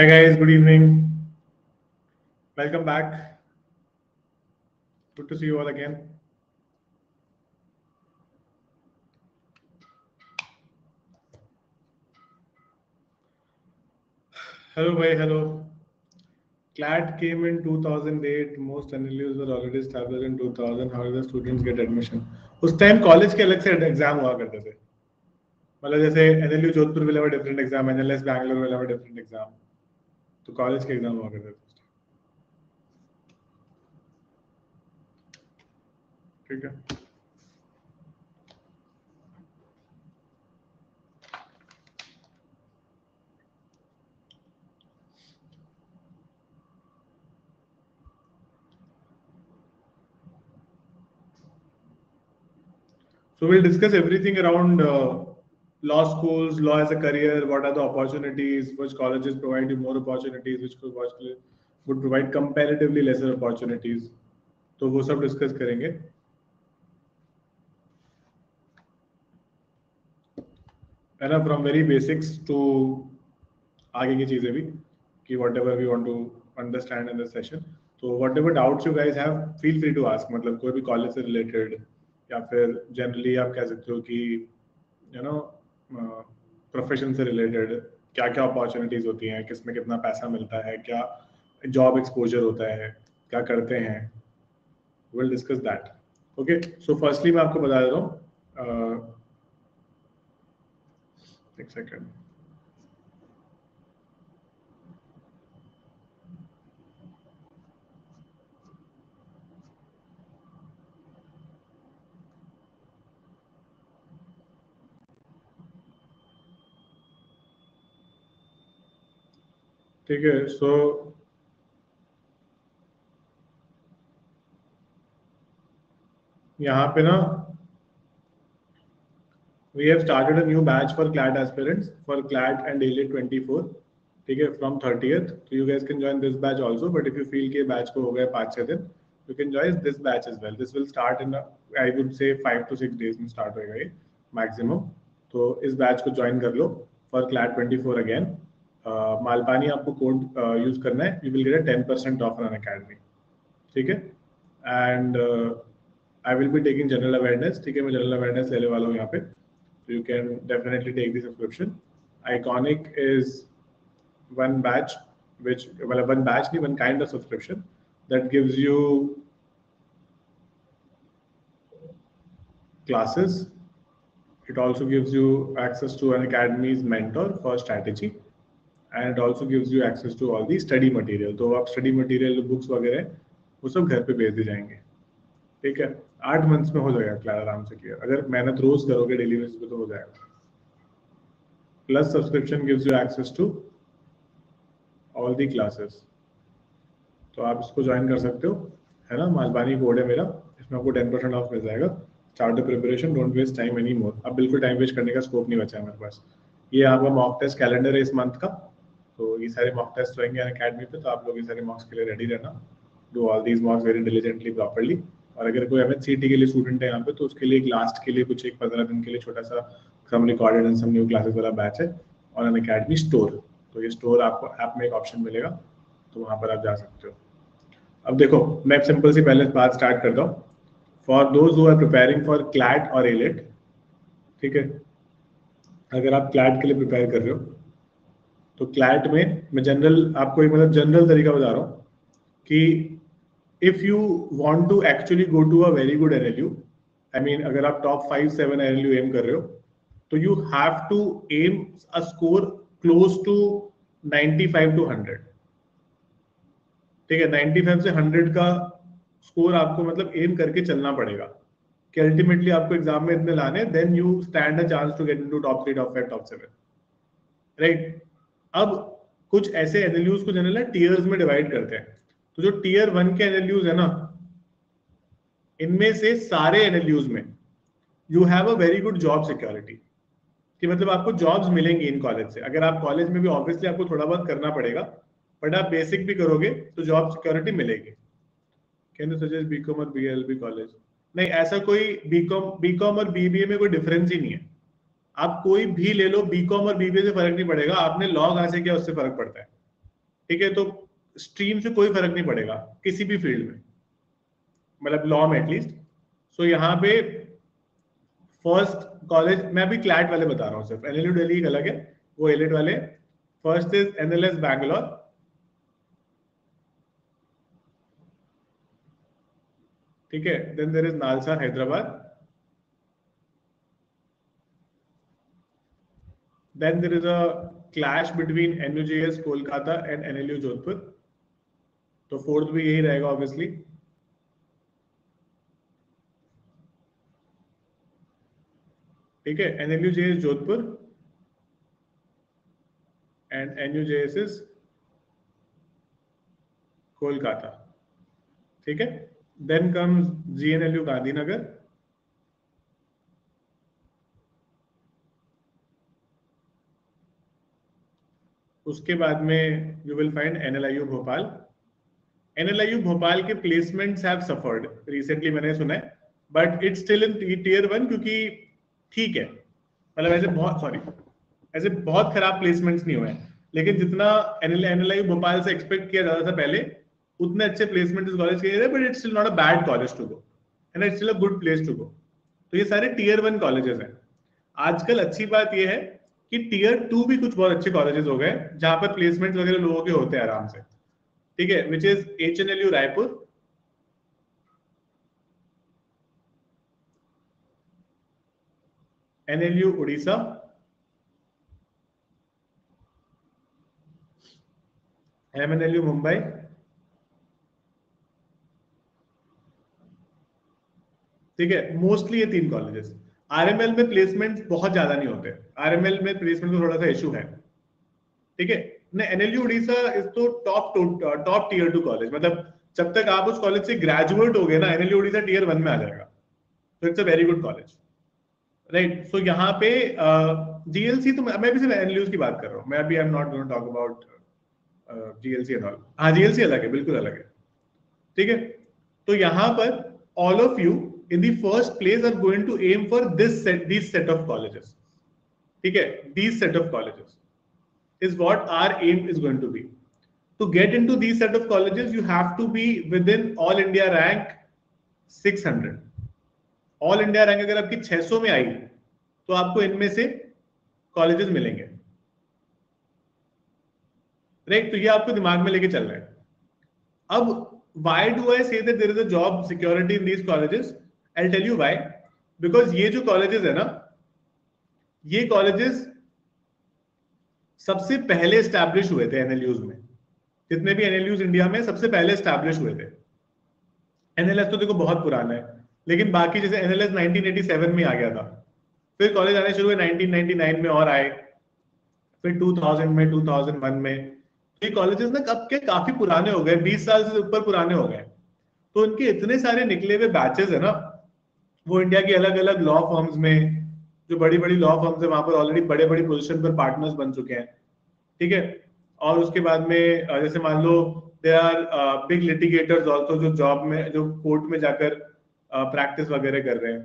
Hi guys, good evening. Welcome back. Good to see you all again. Hello, bhai, hello. CLAT came in 2008. Most NLUs were already established in 2000. How did the students get admission? उस time college के अलग से exam हुआ करते थे मतलब जैसे NLU Jodhpur will have a different exam NLS Bangalore will have a different exam तो कॉलेज के एग्जाम हुआ करते थे ठीक है So we'll discuss everything around uh, law schools, law as a career, what are the opportunities, which colleges provide you more opportunities, which colleges would provide comparatively lesser opportunities. तो वो सब discuss करेंगे है ना फ्रॉम वेरी बेसिक्स टू आगे की चीज़ें भी कि whatever we want to understand in this session तो whatever doubts you guys have feel free to ask मतलब कोई भी कॉलेज से रिलेटेड या फिर जनरली आप कह सकते हो कि यू नो प्रोफेशन से रिलेटेड क्या क्या अपॉर्चुनिटीज़ होती हैं किसमें कितना पैसा मिलता है, क्या जॉब एक्सपोजर होता है, क्या करते हैं। Will discuss that okay so firstly मैं आपको बता देता हूँ एक सेकेंड ठीक है सो यहाँ पे ना we have started a new batch for CLAT aspirants for CLAT and AILET twenty four ठीक है फ्रॉम थर्टी एथ तो you guys can join this batch also but if you feel के बैच को हो गए पाँच, छह दिन you can join this batch as well this will start in I would say five to six days में start होएगा ये मैक्सिमम तो इस बैच को ज्वाइन कर लो for CLAT twenty four again Malpani आपको कोड यूज़ करना है. You will get a ten percent off on academy ठीक है? And I will be taking general awareness ठीक है? मैं जनरल अवेयरनेस लेने वाला हूँ यहाँ पे. You can definitely take the subscription iconic is one batch which, well, one batch नहीं, one kind of subscription that gives you classes. It also gives you access to an academy's mentor for strategy. And also gives you access to all the study material तो आप study material books वगैरह, वो सब घर पे भेज दी जाएँगे। ठीक है? आठ मंथ्स में हो जाएगा क्लास आराम से क्लियर अगर मेहनत रोज करोगे डेली बेसिस पे तो हो जाएगा। Plus subscription gives you access to all the classes तो आप इसको ज्वाइन कर सकते हो। है ना? मालबानी कोड है मेरा। इसमें आपको टेन परसेंट ऑफ़ मिल जाएगा। Start the preparation don't waste time any more अब बिल्कुल टाइम वेस्ट करने का स्कोप नहीं बचा है मेरे पास। ये आपका मॉक टेस्ट कैलेंडर है इस मंथ का। तो ये सारे मॉक टेस्ट होंगे अकेडमी पे तो आप लोग ये सारे मॉक्स के लिए रेडी रहना। Do all these mocks very diligently properly और अगर कोई एम के लिए स्टूडेंट है यहाँ पे तो उसके लिए एक लास्ट के लिए कुछ एक पंद्रह दिन के लिए छोटा सा some recorded and some new classes वाला बैच है, और एन अकेडमी स्टोर तो ये स्टोर आपको ऐप में एक ऑप्शन मिलेगा तो वहाँ पर आप जा सकते हो। अब देखो, मैं सिंपल सी पहले बात स्टार्ट करता हूँ। For those who are preparing for CLAT और एलेट ठीक है? अगर आप क्लैट के लिए प्रिपेयर कर रहे हो तो क्लैट में मैं जनरल आपको एक मतलब जनरल तरीका बता रहा हूँ कि if you want to actually go to a very good NLU I mean अगर आप top five seven NLU aim कर रहे हो तो you have to aim a score close to 95 to 100 ठीक है 95 से 100 का स्कोर आपको मतलब एम करके चलना पड़ेगा। कि अल्टीमेटली आपको एग्ज़ाम में इतने लाने then you stand a chance to get into top three top five top seven right अब कुछ ऐसे एनएलयूज को जनरल टीयर्स में डिवाइड करते हैं। तो जो टीयर वन के एनएलयूज है ना, इनमें से सारे एनएलयूज में you have a very good job security कि मतलब आपको जॉब्स मिलेंगी इन कॉलेज से। अगर आप कॉलेज में भी ऑब्वियसली आपको थोड़ा बहुत करना पड़ेगा बट आप बेसिक भी करोगे तो जॉब सिक्योरिटी मिलेगी। कैन यू सजेस्ट बीकॉम और बीएलबी कॉलेज नहीं, ऐसा कोई बीकॉम बीकॉम और बीबीए में कोई डिफरेंस ही नहीं है। आप कोई भी ले लो बीकॉम और बीबीए से फ़र्क नहीं पड़ेगा। आपने लॉ कहाँ से किया, उससे फ़र्क पड़ता है। ठीक है तो स्ट्रीम से कोई फ़र्क नहीं पड़ेगा, किसी भी फ़ील्ड में। मतलब लॉ में एटलीस्ट सो यहाँ पे फ़र्स्ट कॉलेज मैं अभी क्लैट वाले बता रहा हूँ सिर्फ़। एनएलयू दिल्ली एक अलग है, वो एलिट वाले। फ़र्स्ट इज़ एनएलएस बैंगलोर ठीक है then there is NALSAR Hyderabad then there is a clash between NUJS Kolkata and NLU Jodhpur तो फोर्थ भी यही रहेगा ऑब्वियसली ठीक है? NLU J Jodhpur and NU J is Kolkata ठीक है? देन कम्स जीएनएलयू गांधीनगर उसके बाद में you will find NLIU Bhopal NLIU Bhopal के प्लेसमेंट्स हैव सफर्ड रिसेंटली मैंने सुना है but it's still in tier one क्योंकि ठीक है। मतलब ऐसे बहुत सॉरी ऐसे बहुत खराब प्लेसमेंट्स नहीं हुए हैं। लेकिन जितना एनएलआईयू भोपाल से एक्सपेक्ट किया जाता था पहले, उतने अच्छे प्लेसमेंट इस कॉलेज के but it's still not a bad college to go and it's still a good place to go तो ये सारे टीयर वन कॉलेजेस हैं। आजकल अच्छी बात ये है कि टीयर टू भी कुछ बहुत अच्छे कॉलेजेस हो गए, जहाँ पर प्लेसमेंट वगैरह लोगों के होते हैं आराम से। ठीक है which is H N L U Raipur N L U Orissa M N L U Mumbai ठीक है मोस्टली ये तीन कॉलेजेस आरएमएल में प्लेसमेंट बहुत ज़्यादा नहीं होते। आरएमएल में प्लेसमेंट में थोड़ा सा इशू है। ठीक है? एनएलयू उड़ीसा इज़ तो top top tier two college मतलब जब तक आप उस कॉलेज से ग्रेजुएट हो गए ना एनएलयू उड़ीसा टीयर वन में आ जाएगा। तो it's a very good college right so यहाँ पे जीएलसी तो मैं भी सिर्फ़ एनएलयूज की बात कर रहा हूँ। मैं अभी I am not going talk about GLC and all हाँ जीएलसी अलग है, बिल्कुल अलग है। ठीक है? तो यहाँ पर all of you in the first place are going to aim for this set these set of colleges ठीक है these set of colleges is what our aim is going to be to get into these set of colleges you have to be within all india rank 600 all India rank अगर आपकी 600 में आई तो आपको इनमें से colleges मिलेंगे right तो ये आपको दिमाग में लेके चल रहा है अब why do I say that there is a job security in these colleges? I tell you why because ये जो कॉलेजेस है ना, ये कॉलेजेस सबसे पहले स्टैब्लिश हुए थे एनएलयूज में। जितने भी एनएलयूज इंडिया में सबसे पहले स्टैब्लिश हुए थे। एनएलएस तो देखो बहुत पुराना है, लेकिन बाकी जैसे एनएलएस 1987 में आ गया था। फिर कॉलेज आने शुरू हुए 1999 में और आए। फिर 2000 में 2001 में। तो ये कॉलेजेस ना कब के काफ़ी पुराने हो गए 20 साल से ऊपर पुराने हो गए। तो इनके इतने सारे निकले हुए बैचेस है ना वो इंडिया की अलग अलग लॉ फर्म्स में जो बड़ी बड़ी लॉ फर्म्स है वहाँ पर ऑलरेडी बड़े बड़ी पोजिशन पर पार्टनर्स बन चुके हैं। ठीक है? और उसके बाद में जैसे मान लो they are big litigators also जो जॉब में जो कोर्ट में जाकर प्रैक्टिस uh, वगैरह कर रहे हैं।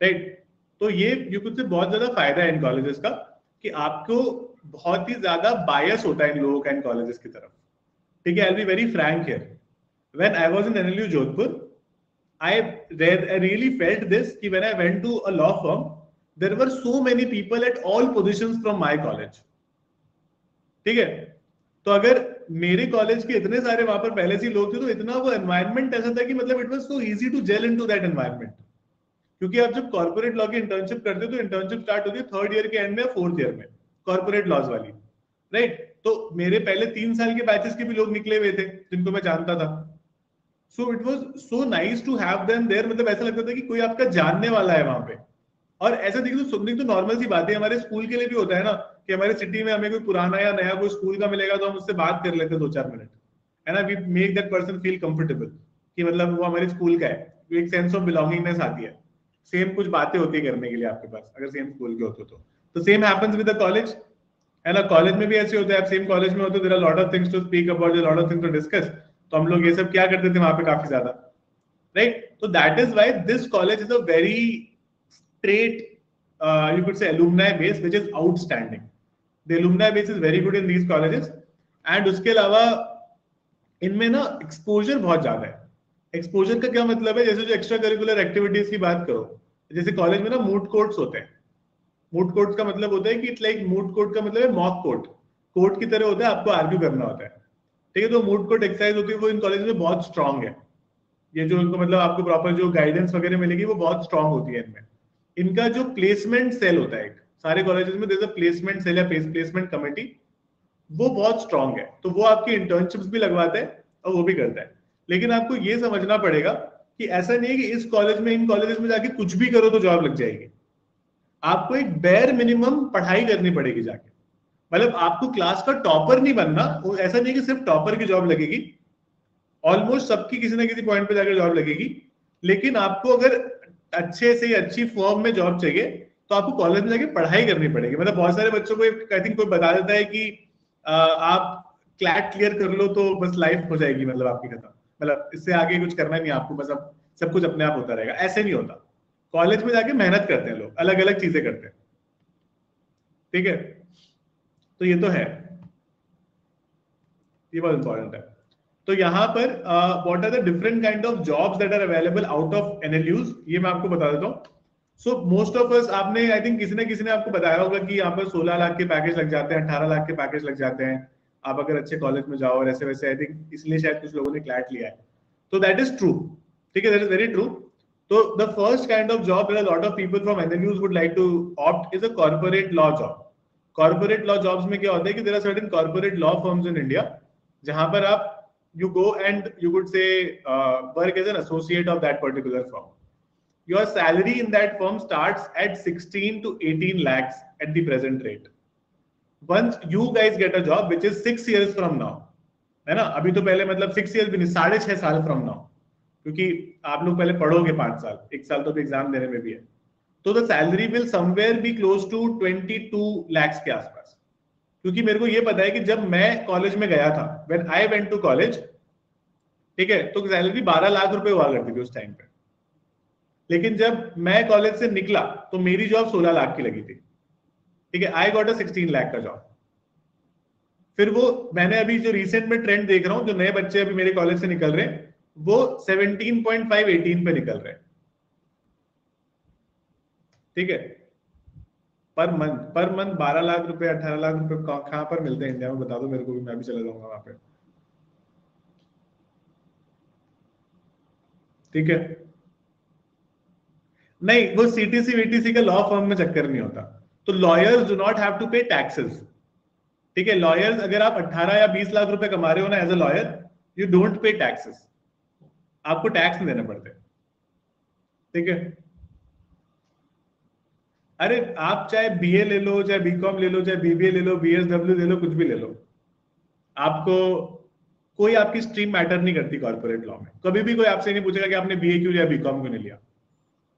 राइट तो ये ये कुछ से बहुत ज़्यादा फ़ायदा है इन कॉलेजेस का कि आपको बहुत ही ज़्यादा बायस होता है इन लोगों का इन कॉलेजेस की तरफ़। ठीक है? I be very frank here when I was in NLU Jodhpur I, read, I really felt this when I went to a law firm, there were so many people at all positions from my college. ठीक है? तो अगर मेरे college के इतने सारे वहाँ पर पहले से लोग थे तो इतना वो एनवायरमेंट ऐसा था कि मतलब it was so easy to gel into that environment क्योंकि आप जब कॉर्पोरेट लॉ की इंटर्नशिप करते हो तो इंटर्नशिप स्टार्ट होती है थर्ड ईयर के एंड में फोर्थ ईयर में कॉर्पोरेट लॉज वाली। राइट तो मेरे पहले तीन साल के बैचेस के भी लोग निकले हुए थे जिनको मैं जानता था। So it was so nice to have them there मतलब ऐसा लगता था कि कोई आपका जानने वाला है वहाँ पे। और ऐसा देखिए तो सुनने तो नॉर्मल सी बात है, हमारे स्कूल के लिए भी होता है ना, कि हमारे सिटी में हमें कोई पुराना या नया कोई स्कूल का मिलेगा तो हम उससे बात कर लेते हैं दो चार मिनट है ना? We make that person feel comfortable कि मतलब वो हमारे स्कूल का है। तो एक सेंस ऑफ़ बिलोंगिंगनेस आती है। सेम कुछ बातें होती है करने के लिए आपके पास, अगर सेम स्कूल के होते तो। तो same happens with the college है ना? कॉलेज में भी ऐसे होते हैं, आप सेम कॉलेज में होते there are lot of things to speak about lot of things to discuss तो हम लोग ये सब क्या करते थे वहाँ पे काफ़ी ज़्यादा? राइट तो that is why this college is a very straight you could say alumni base, which is outstanding. The alumni base is very good in these colleges. And उसके अलावा इनमें ना एक्सपोजर बहुत ज़्यादा है। एक्सपोजर का क्या मतलब है? जैसे जो एक्स्ट्रा करिकुलर एक्टिविटीज़ की बात करो, जैसे कॉलेज में ना मूड कोर्ट्स होते हैं। मूड कोर्ट का मतलब होता है कि इट लाइक मूड कोर्ट का मतलब है मॉक कोर्ट कोर्ट की तरह होता है, आपको आर्ग्यू करना होता है। ठीक है तो मूड कोर्ट एक्सरसाइज होती है, वो इन कॉलेज में बहुत स्ट्रांग है। ये जो इनको मतलब आपको प्रॉपर जो गाइडेंस वगैरह मिलेगी, वो बहुत स्ट्रांग होती है इनमें। इनका जो प्लेसमेंट सेल होता है, सारे कॉलेजेस में देयर प्लेसमेंट सेल या प्लेसमेंट कमेटी वो बहुत स्ट्रांग है। तो वो आपकी इंटर्नशिप्स भी लगवाता है और वो भी करता है। लेकिन आपको ये समझना पड़ेगा कि ऐसा नहीं है कि इस कॉलेज में, इन कॉलेजेस में जाके कुछ भी करो तो जॉब लग जाएगी। आपको एक बेर मिनिमम पढ़ाई करनी पड़ेगी जाके। मतलब आपको क्लास का टॉपर नहीं बनना ऐसा नहीं कि सिर्फ़ टॉपर की जॉब लगेगी। ऑलमोस्ट सबकी किसी ना किसी पॉइंट पे जाकर जॉब लगेगी। लेकिन आपको अगर अच्छे से अच्छी फॉर्म में जॉब चाहिए तो आपको कॉलेज में जाके पढ़ाई करनी पड़ेगी। मतलब बहुत सारे बच्चों को आई थिंक कोई बता देता है कि आप क्लैट क्लियर कर लो तो बस लाइफ हो जाएगी मतलब आपकी खत्म। मतलब इससे आगे कुछ करना नहीं आपको अब सब कुछ अपने आप होता रहेगा। ऐसे नहीं होता। कॉलेज में जाके मेहनत करते हैं लोग अलग अलग चीज़ें करते हैं। ठीक है? तो ये तो है। ये बहुत इंपॉर्टेंट है। तो यहाँ पर what are the different kind of jobs that are available out of NLUs ये मैं आपको बता देता हूँ। सो मोस्ट ऑफ़ अस आपने आई थिंक किसी ने किसी ने आपको बताया होगा कि यहाँ पर 16 लाख के पैकेज लग जाते हैं 18 लाख के पैकेज लग जाते हैं। आप अगर अच्छे कॉलेज में जाओ और ऐसे वैसे आई थिंक इसलिए शायद कुछ लोगों ने क्लैट लिया है। तो दैट इज़ ट्रू ठीक है दैट इज़ वेरी ट्रू तो the first kind of job lot of people from NLUs would like to opt is a corporate law job corporate law jobs में क्या होता है कि there are certain corporate law firms in India जहाँ पर आप you go and you would say work as an associate of that particular firm your salary in that firm start at sixteen to eighteen lakhs at the present rate once you guys get a job which is six years from now है ना? अभी तो पहले मतलब six year भी नहीं, साढ़े छह साल फ्रॉम नाउ क्योंकि आप लोग पहले पढ़ोगे पाँच साल, एक साल तो एग्ज़ाम देने में भी है। तो the salary will somewhere be close to 22 lakhs के आसपास। क्योंकि मेरे को ये पता है कि जब मैं कॉलेज में गया था when I went to college ठीक है तो सैलरी बारह लाख रुपए हुआ करती थी उस टाइम पे। लेकिन जब मैं कॉलेज से निकला तो मेरी जॉब सोलह लाख की लगी थी। ठीक है I got a sixteen lakh का जॉब फिर वो, मैंने अभी जो रिसेंट में ट्रेंड देख रहा हूँ, जो नए बच्चे अभी मेरे कॉलेज से निकल रहे हैं, वो 17.5 18 पे निकल रहे हैं। ठीक है? पर मंथ पर मंथ बारह लाख रुपए, अठारह लाख रुपए कहाँ पर मिलते हैं इंडिया में? बता दो मेरे को भी, मैं भी चला जाऊँगा वहाँ पे। ठीक है? नहीं, वो सीटीसी वीटीसी का लॉ फर्म में चक्कर नहीं होता। तो lawyers do not have to pay taxes ठीक है? लॉयर्स अगर आप 18 या 20 लाख रुपए कमा रहे हो ना as a lawyer you don't pay taxes आपको टैक्स नहीं देना पड़ते। ठीक है? अरे आप चाहे बीए ले लो, चाहे बीकॉम ले लो, चाहे बीबीए ले लो बीएसडब्ल्यू ले लो, कुछ भी ले लो। आपको कोई आपकी स्ट्रीम मैटर नहीं करती कॉर्पोरेट लॉ में। कभी भी कोई आपसे नहीं पूछेगा कि आपने बीए क्यों लिया बीकॉम क्यों नहीं लिया।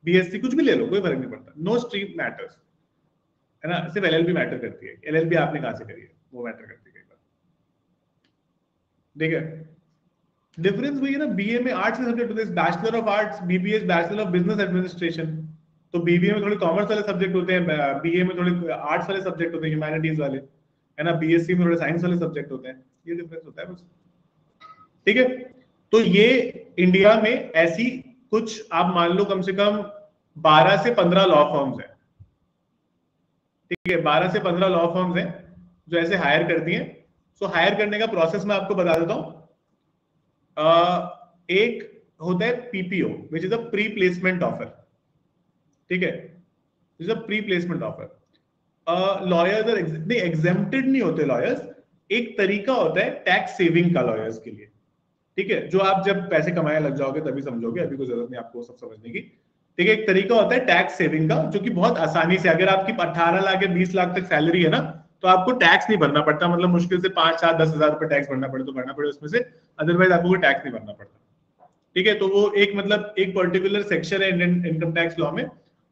बीएससी कुछ भी ले लो, कोई फ़र्क नहीं पड़ता। नो स्ट्रीम मैटर्स है ना? सिर्फ़ एलएलबी मैटर करती है। एलएलबी आपने कहा से करी है? वो मैटर करती है ठीक है? डिफरेंस वही है ना बीए में आर्ट्स के सब्जेक्ट होते हैं bachelor of arts BBS bachelor of business administration तो बीबीए में थोड़े कॉमर्स वाले सब्जेक्ट होते हैं बीए में थोड़े आर्ट्स वाले सब्जेक्ट होते हैं ह्यूमैनिटीज वाले है ना? बीएससी में थोड़े साइंस वाले सब्जेक्ट होते हैं ये डिफरेंस होता है बस। ठीक है? तो ये इंडिया में ऐसी कुछ आप मान लो कम से कम 12 से 15 लॉ फॉर्म्स हैं। ठीक है? 12 से 15 लॉ फॉर्म्स हैं जो ऐसे हायर करती हैं। सो so, हायर करने का प्रोसेस मैं आपको बता देता हूँ। एक होता है PPO which is a pre placement offer ठीक है? Is a pre placement offer lawyers are नहीं एग्जेम्प्टेड नहीं होते लॉयर्स एक तरीका होता है टैक्स सेविंग का लॉयर्स के लिए। ठीक है? जो आप जब पैसे कमाए लग जाओगे तभी समझोगे, अभी कोई ज़रूरत नहीं आपको सब समझने की। ठीक है, एक तरीका होता है टैक्स सेविंग का, जो कि बहुत आसानी से, अगर आपकी 18 लाख या 20 लाख तक सैलरी है ना तो आपको टैक्स नहीं भरना पड़ता। मतलब मुश्किल से पाँच, सात, दस हज़ार रुपए टैक्स भरना पड़े तो भरना पड़े उसमें से। अदरवाइज़ आपको टैक्स नहीं भरना पड़ता। ठीक है? तो वो एक मतलब एक पर्टिकुलर सेक्शन है इंडियन इनकम टैक्स लॉ में।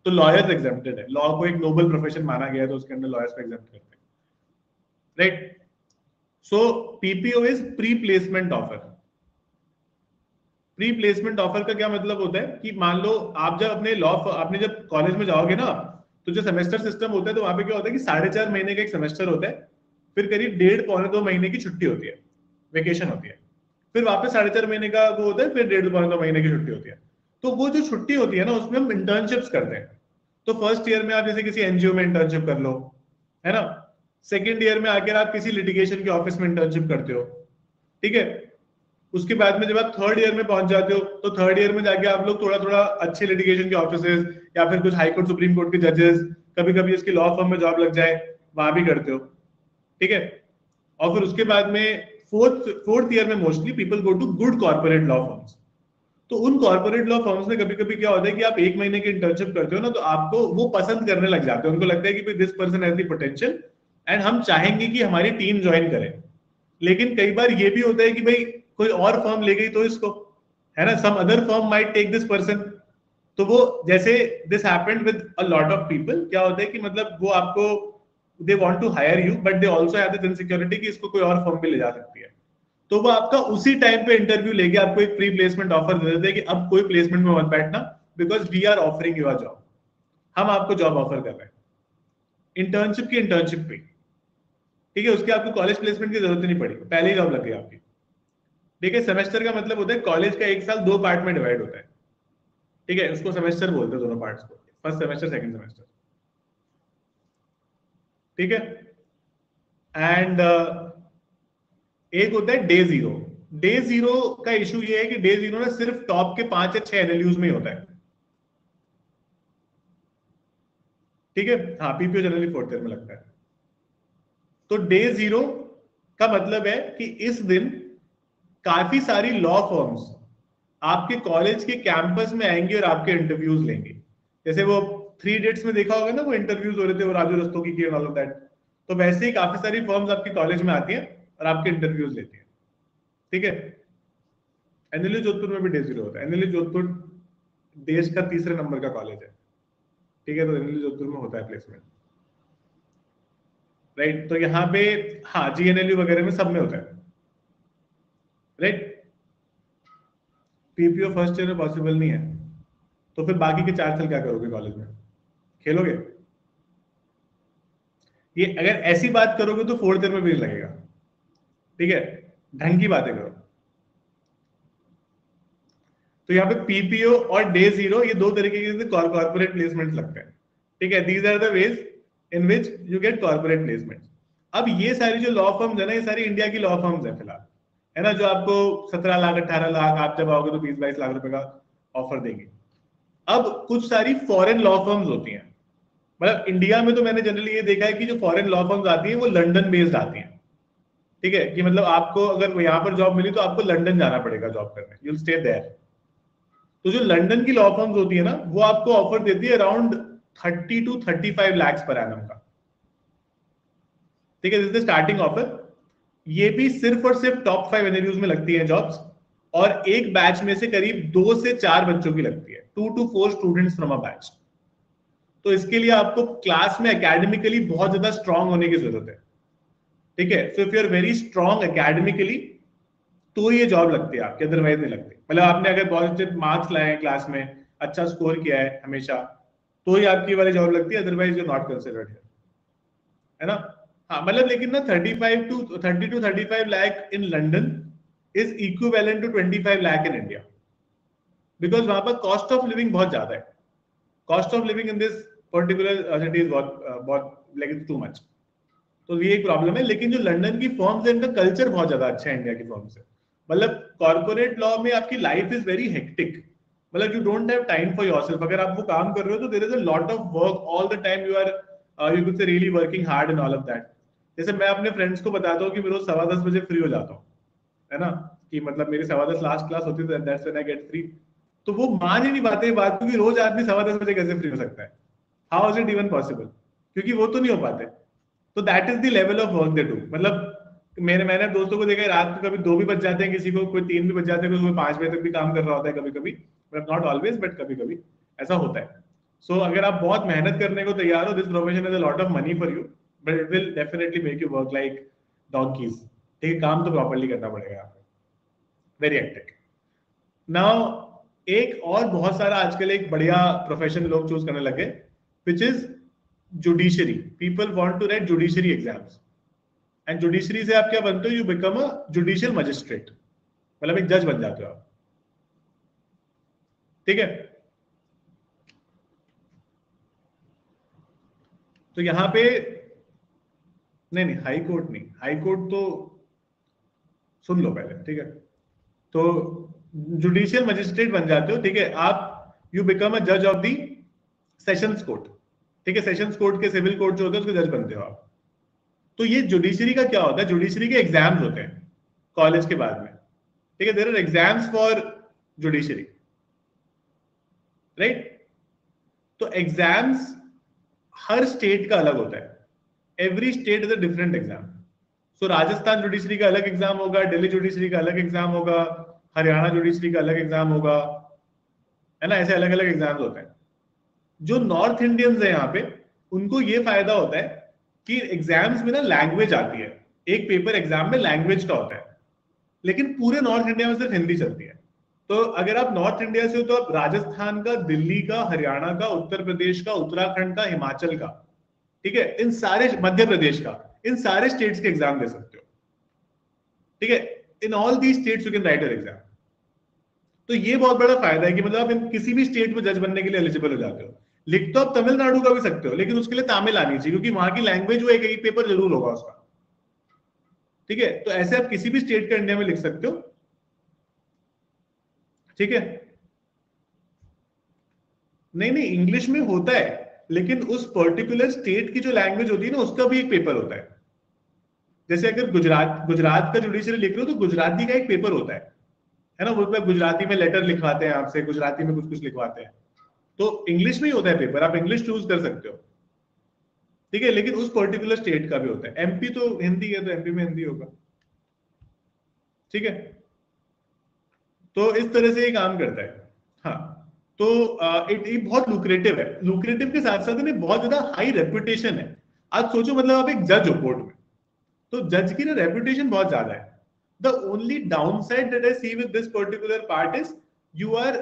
तो लॉयर्स एग्जेम्प्टेड है। लॉ को एक नोबल प्रोफेशन माना गया है तो उसके अंदर लॉयर्स को एग्जेम्प्ट करते हैं। Right so PPO is pre placement offer pre placement offer का क्या मतलब होता है? कि मान लो आप जब अपने लॉ आपने जब कॉलेज में जाओगे ना तो जो सेमेस्टर सिस्टम होता है तो वहाँ पे क्या होता है कि साढ़े चार महीने का एक सेमेस्टर होता है। फिर करीब डेढ़ पौने दो महीने की छुट्टी होती है। वेकेशन होती है। फिर वापस साढ़े चार महीने का वो होता है फिर डेढ़ पौने दो महीने की छुट्टी होती है। तो वो जो छुट्टी होती है ना उसमें हम इंटर्नशिप्स करते हैं। तो फ़र्स्ट ईयर में आप जैसे किसी एनजीओ में इंटर्नशिप कर लो, है ना? सेकेंड ईयर में आकर आप किसी लिटिगेशन के ऑफ़िस में इंटर्नशिप करते हो, ठीक है? उसके बाद में जब आप थर्ड ईयर में पहुँच जाते हो तो थर्ड ईयर में जाके आप लोग थोड़ा थोड़ा अच्छे लिटिगेशन के ऑफ़िस या फिर कुछ हाईकोर्ट सुप्रीम कोर्ट के जजेस कभी कभी उसकी लॉ फर्म में जॉब लग जाए, वहाँ भी करते हो, ठीक है? और फिर उसके बाद में फोर्थ फोर्थ ईयर में mostly people go to good corporate law firms तो उन कॉर्पोरेट लॉ फर्म्स में कभी कभी क्या होता है कि आप एक महीने की इंटर्नशिप करते हो ना तो आपको वो पसंद करने लग जाते हैं। उनको लगता है कि this person has the potential and हम चाहेंगे कि हमारी टीम ज्वाइन करे। लेकिन कई बार ये भी होता है कि भाई कोई और फर्म ले गई तो इसको, है ना some other firm might take this person तो वो जैसे this happened with a lot of people क्या होता है कि मतलब वो आपको they want to hire you but they also have this insecurity कि इसको कोई और फर्म भी ले जा सकती है। तो वो आपका उसी टाइम पे इंटरव्यू लेके आपको एक प्री प्लेसमेंट ऑफ़र दे देते कि अब कोई प्लेसमेंट में मत बैठना because we are offering your job हम आपको जॉब ऑफ़र कर रहे हैं। इंटर्नशिप की इंटर्नशिप पे। ठीक है, उसके आपको कॉलेज प्लेसमेंट की ज़रूरत नहीं पड़ी। पहले ही जॉब लग गई आपकी। ठीक है सेमेस्टर का मतलब होता है कॉलेज का एक साल दो पार्ट में डिवाइड होता है। ठीक है, उसको सेमेस्टर बोलते हैं दोनों पार्ट्स को। फ़र्स्ट सेमेस्टर सेकंड सेमेस्टर ठीक है? एंड एक होता है डे ज़ीरो डे ज़ीरो का इशू ये है कि डे ज़ीरो ना सिर्फ़ टॉप के पाँच या छह एनएलयूज में होता है। ठीक है? हाँ पीपीओ जनरली फोर्थ ईयर में लगता है। तो डे ज़ीरो का मतलब है कि इस दिन काफ़ी सारी लॉ फर्म्स आपके कॉलेज के कैंपस में आएँगे और आपके इंटरव्यूज़ लेंगे। जैसे वो थ्री डेट्स में देखा होगा ना, वो इंटरव्यूज़ हो रहे थे, वो राजू रस्तों की ऑल ऑफ़ दैट तो वैसे ही काफ़ी सारी फर्म्स आपके कॉलेज में आती हैं। और आपके इंटरव्यूज़ लेती है। ठीक है? एनएलयू जोधपुर में भी डे ज़ीरो होता है। एनएलयू जोधपुर देश का तीसरे नंबर का कॉलेज है। ठीक है? तो एनएलयू जोधपुर में होता है प्लेसमेंट राइट तो यहाँ पे हाँ जीएनएलयू वगैरह में सब में होता है। राइट पीपीओ फ़र्स्ट ईयर में पॉसिबल नहीं है। तो फिर बाकी के चार साल क्या करोगे कॉलेज में? खेलोगे? ये अगर ऐसी बात करोगे तो फोर्थ ईयर में भी लगेगा। ठीक है? ढंग की बातें करो। तो यहाँ पे पीपीओ और डे ज़ीरो ये दो तरीके के कॉर्पोरेट प्लेसमेंट लगते हैं। ठीक है? These are the ways in which you get corporate placement अब ये सारी जो लॉ फर्म्स है ना, ये सारी इंडिया की लॉ फर्म्स है फ़िलहाल। है ना? जो आपको सत्रह लाख, अठारह लाख, आप जब आओगे तो बीस, बाईस लाख रुपए का ऑफ़र देंगे। अब कुछ सारी फॉरेन लॉ फर्म्स होती हैं। मतलब इंडिया में तो मैंने जनरली ये देखा है कि जो फॉरेन लॉ फर्म्स आती हैं, वो लंदन बेस्ड आती हैं। ठीक है, कि मतलब आपको अगर यहाँ पर जॉब मिली तो आपको लंदन जाना पड़ेगा जॉब करने। यूल स्टे देयर तो जो लंदन की लॉ फर्म्स होती है ना, वो आपको ऑफ़र देती है around thirty two thirty five lakhs per annum का। ठीक है दिस स्टार्टिंग ऑफ़र ये भी सिर्फ़ और सिर्फ़ टॉप फाइव एनएलयूज में लगती है जॉब्स और एक बैच में से करीब दो से चार बच्चों की लगती है। Two to four students from a batch तो इसके लिए आपको क्लास में एकेडमिकली बहुत ज़्यादा स्ट्रांग होने की ज़रूरत है। ठीक है? So if you are very strong academically तो ये जॉब लगती है आपकी अदरवाइज़ नहीं लगती। मतलब आपने अगर पॉजिटिव मार्क्स लाए हैं क्लास में अच्छा स्कोर किया है हमेशा तो ही आपकी वाली जॉब लगती है अदरवाइज़ यू नॉट कंसिडर्ड है ना? हाँ मतलब लेकिन ना 35 to 30 to 35 lakh in London is equivalent to 25 lakh in India because वहाँ पर कॉस्ट ऑफ़ लिविंग बहुत ज़्यादा है। Cost of living in this particular city is बहुत बहुत लाइक टू मच तो ये एक प्रॉब्लम है। लेकिन जो लंदन की फॉर्म्स है, इनका कल्चर बहुत ज़्यादा अच्छा है इंडिया की फॉर्म से। मतलब कॉर्पोरेट लॉ में आपकी लाइफ इज़ वेरी हेक्टिक मतलब you don't have time for yourself अगर आप वो काम कर रहे हो तो there is a lot of work all the time you are you could say really working hard in all of that जैसे मैं अपने फ्रेंड्स को बताता हूँ कि मैं रोज सवा दस बजे फ्री हो जाता हूँ। है ना? कि मतलब मेरी सवा दस लास्ट क्लास होती है that's when I get free तो वो मान ही नहीं पाते बात क्योंकि रोज आदमी सवा दस बजे कैसे फ्री हो सकता है। How is it even possible क्योंकि वो तो नहीं हो पाते। तो that is the level of work they do मतलब मेरे मैंने दोस्तों को देखा रात को कभी दो भी बज जाते हैं किसी को कोई तीन भी बज जाते हैं कोई पाँच बजे तक भी काम कर रहा होता है कभी कभी बट नॉट ऑलवेज बट कभी कभी ऐसा होता है। सो so, अगर आप बहुत मेहनत करने को तैयार हो this profession is a lot of money for you but it will definitely make you work like donkeys ठीक है काम तो प्रॉपरली करना पड़ेगा आपको वेरी एक्टिक नाउ एक और बहुत सारा आजकल एक बढ़िया प्रोफेशन लोग चूज़ करने लगे which is judiciary people want to write judiciary exams and judiciary से आप क्या बनते हो? You become a judicial magistrate मतलब एक जज बन जाते हो आप। ठीक है? तो यहाँ पे, नहीं नहीं हाई कोर्ट नहीं. हाई कोर्ट तो सुन लो पहले, ठीक है? तो जुडिशियल मजिस्ट्रेट बन जाते हो, ठीक है? आप यू बिकम अ जज ऑफ़ दी सेशंस कोर्ट ठीक है सेशंस कोर्ट के सिविल कोर्ट जो होते हैं, उसके जज बनते हो आप। तो ये जुडिशरी का क्या होता है? जुडिशरी के एग्ज़ाम्स होते हैं कॉलेज के बाद में। ठीक है there are exams for judiciary right तो एग्ज़ाम्स हर स्टेट का अलग होता है। Every state is a different exam so Rajasthan judiciary का अलग एग्ज़ाम होगा दिल्ली जुडिशरी का अलग एग्ज़ाम होगा हरियाणा जुडिशरी का अलग एग्ज़ाम होगा, है ना? ऐसे अलग अलग एग्ज़ाम्स होते हैं। जो नॉर्थ इंडियंस है यहाँ पे, उनको ये फ़ायदा होता है कि एग्ज़ाम्स में ना लैंग्वेज आती है। एक पेपर एग्ज़ाम में लैंग्वेज का होता है। लेकिन पूरे नॉर्थ इंडिया में सिर्फ़ हिंदी चलती है। तो अगर आप नॉर्थ इंडिया से हो तो आप राजस्थान का, दिल्ली का, हरियाणा का, उत्तर प्रदेश का, उत्तराखंड का, हिमाचल का, ठीक है? इन सारे मध्य प्रदेश का, इन सारे स्टेट्स के एग्ज़ाम दे सकते हो। ठीक है? In all the states you can write exam तो ये बहुत बड़ा फ़ायदा है कि मतलब आप किसी भी स्टेट में जज बनने के लिए एलिजिबल हो जाते हो। लिख तो आप तमिलनाडु का भी सकते हो, लेकिन उसके लिए तमिल आनी चाहिए, क्योंकि वहाँ की लैंग्वेज वो एक एक पेपर ज़रूर होगा उसका। ठीक है? तो ऐसे आप किसी भी स्टेट का इंडिया में लिख सकते हो। ठीक है? नहीं नहीं इंग्लिश में होता है, लेकिन उस पर्टिकुलर स्टेट की जो लैंग्वेज होती है ना, उसका भी एक पेपर होता है। जैसे अगर गुजरात गुजरात का जुडिशरी लिख रहे हो तो गुजराती का एक पेपर होता है। है ना? वो गुजराती में लेटर लिखवाते हैं आपसे, गुजराती में कुछ कुछ लिखवाते हैं। तो इंग्लिश में ही होता है पेपर आप इंग्लिश चूज़ कर सकते हो। ठीक है, लेकिन उस पर्टिकुलर स्टेट का भी होता है। एमपी तो हिंदी है तो एमपी में हिंदी होगा। ठीक है? तो इस तरह से ये काम करता है। हाँ तो इट ये बहुत लुक्रेटिव है। लुक्रेटिव के साथ साथ बहुत ज़्यादा हाई रेपुटेशन है। आज सोचो मतलब आप एक जज हो कोर्ट में। तो जज की ना रेपुटेशन बहुत ज़्यादा है। The only downside that I see with this particular part is you are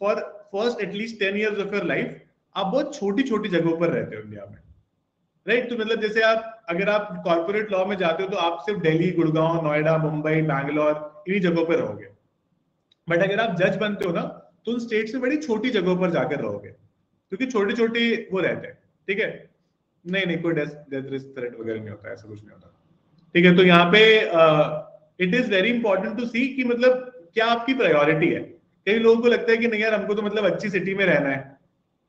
for first at least ten years of your life आप बहुत छोटी छोटी जगहों पर रहते हो इंडिया में। Right right? तो मतलब जैसे आप, अगर आप कॉर्पोरेट लॉ में जाते हो तो आप सिर्फ़ दिल्ली, गुड़गांव, नोएडा, मुंबई, बैंगलोर, इन्हीं जगहों पर रहोगे। बट अगर आप जज बनते हो ना तो उन स्टेट से बड़ी छोटी जगहों पर जाकर रहोगे। क्योंकि छोटे छोटे वो रहते हैं। ठीक है? नहीं नहीं, कोई डेथ रिस्क थ्रेट वगैरह नहीं होता, ऐसा कुछ नहीं होता। ठीक है? तो यहाँ पे it is very important to see कि मतलब क्या आपकी प्रायोरिटी है। कई लोगों को लगता है कि नहीं यार, हमको तो मतलब अच्छी सिटी में रहना है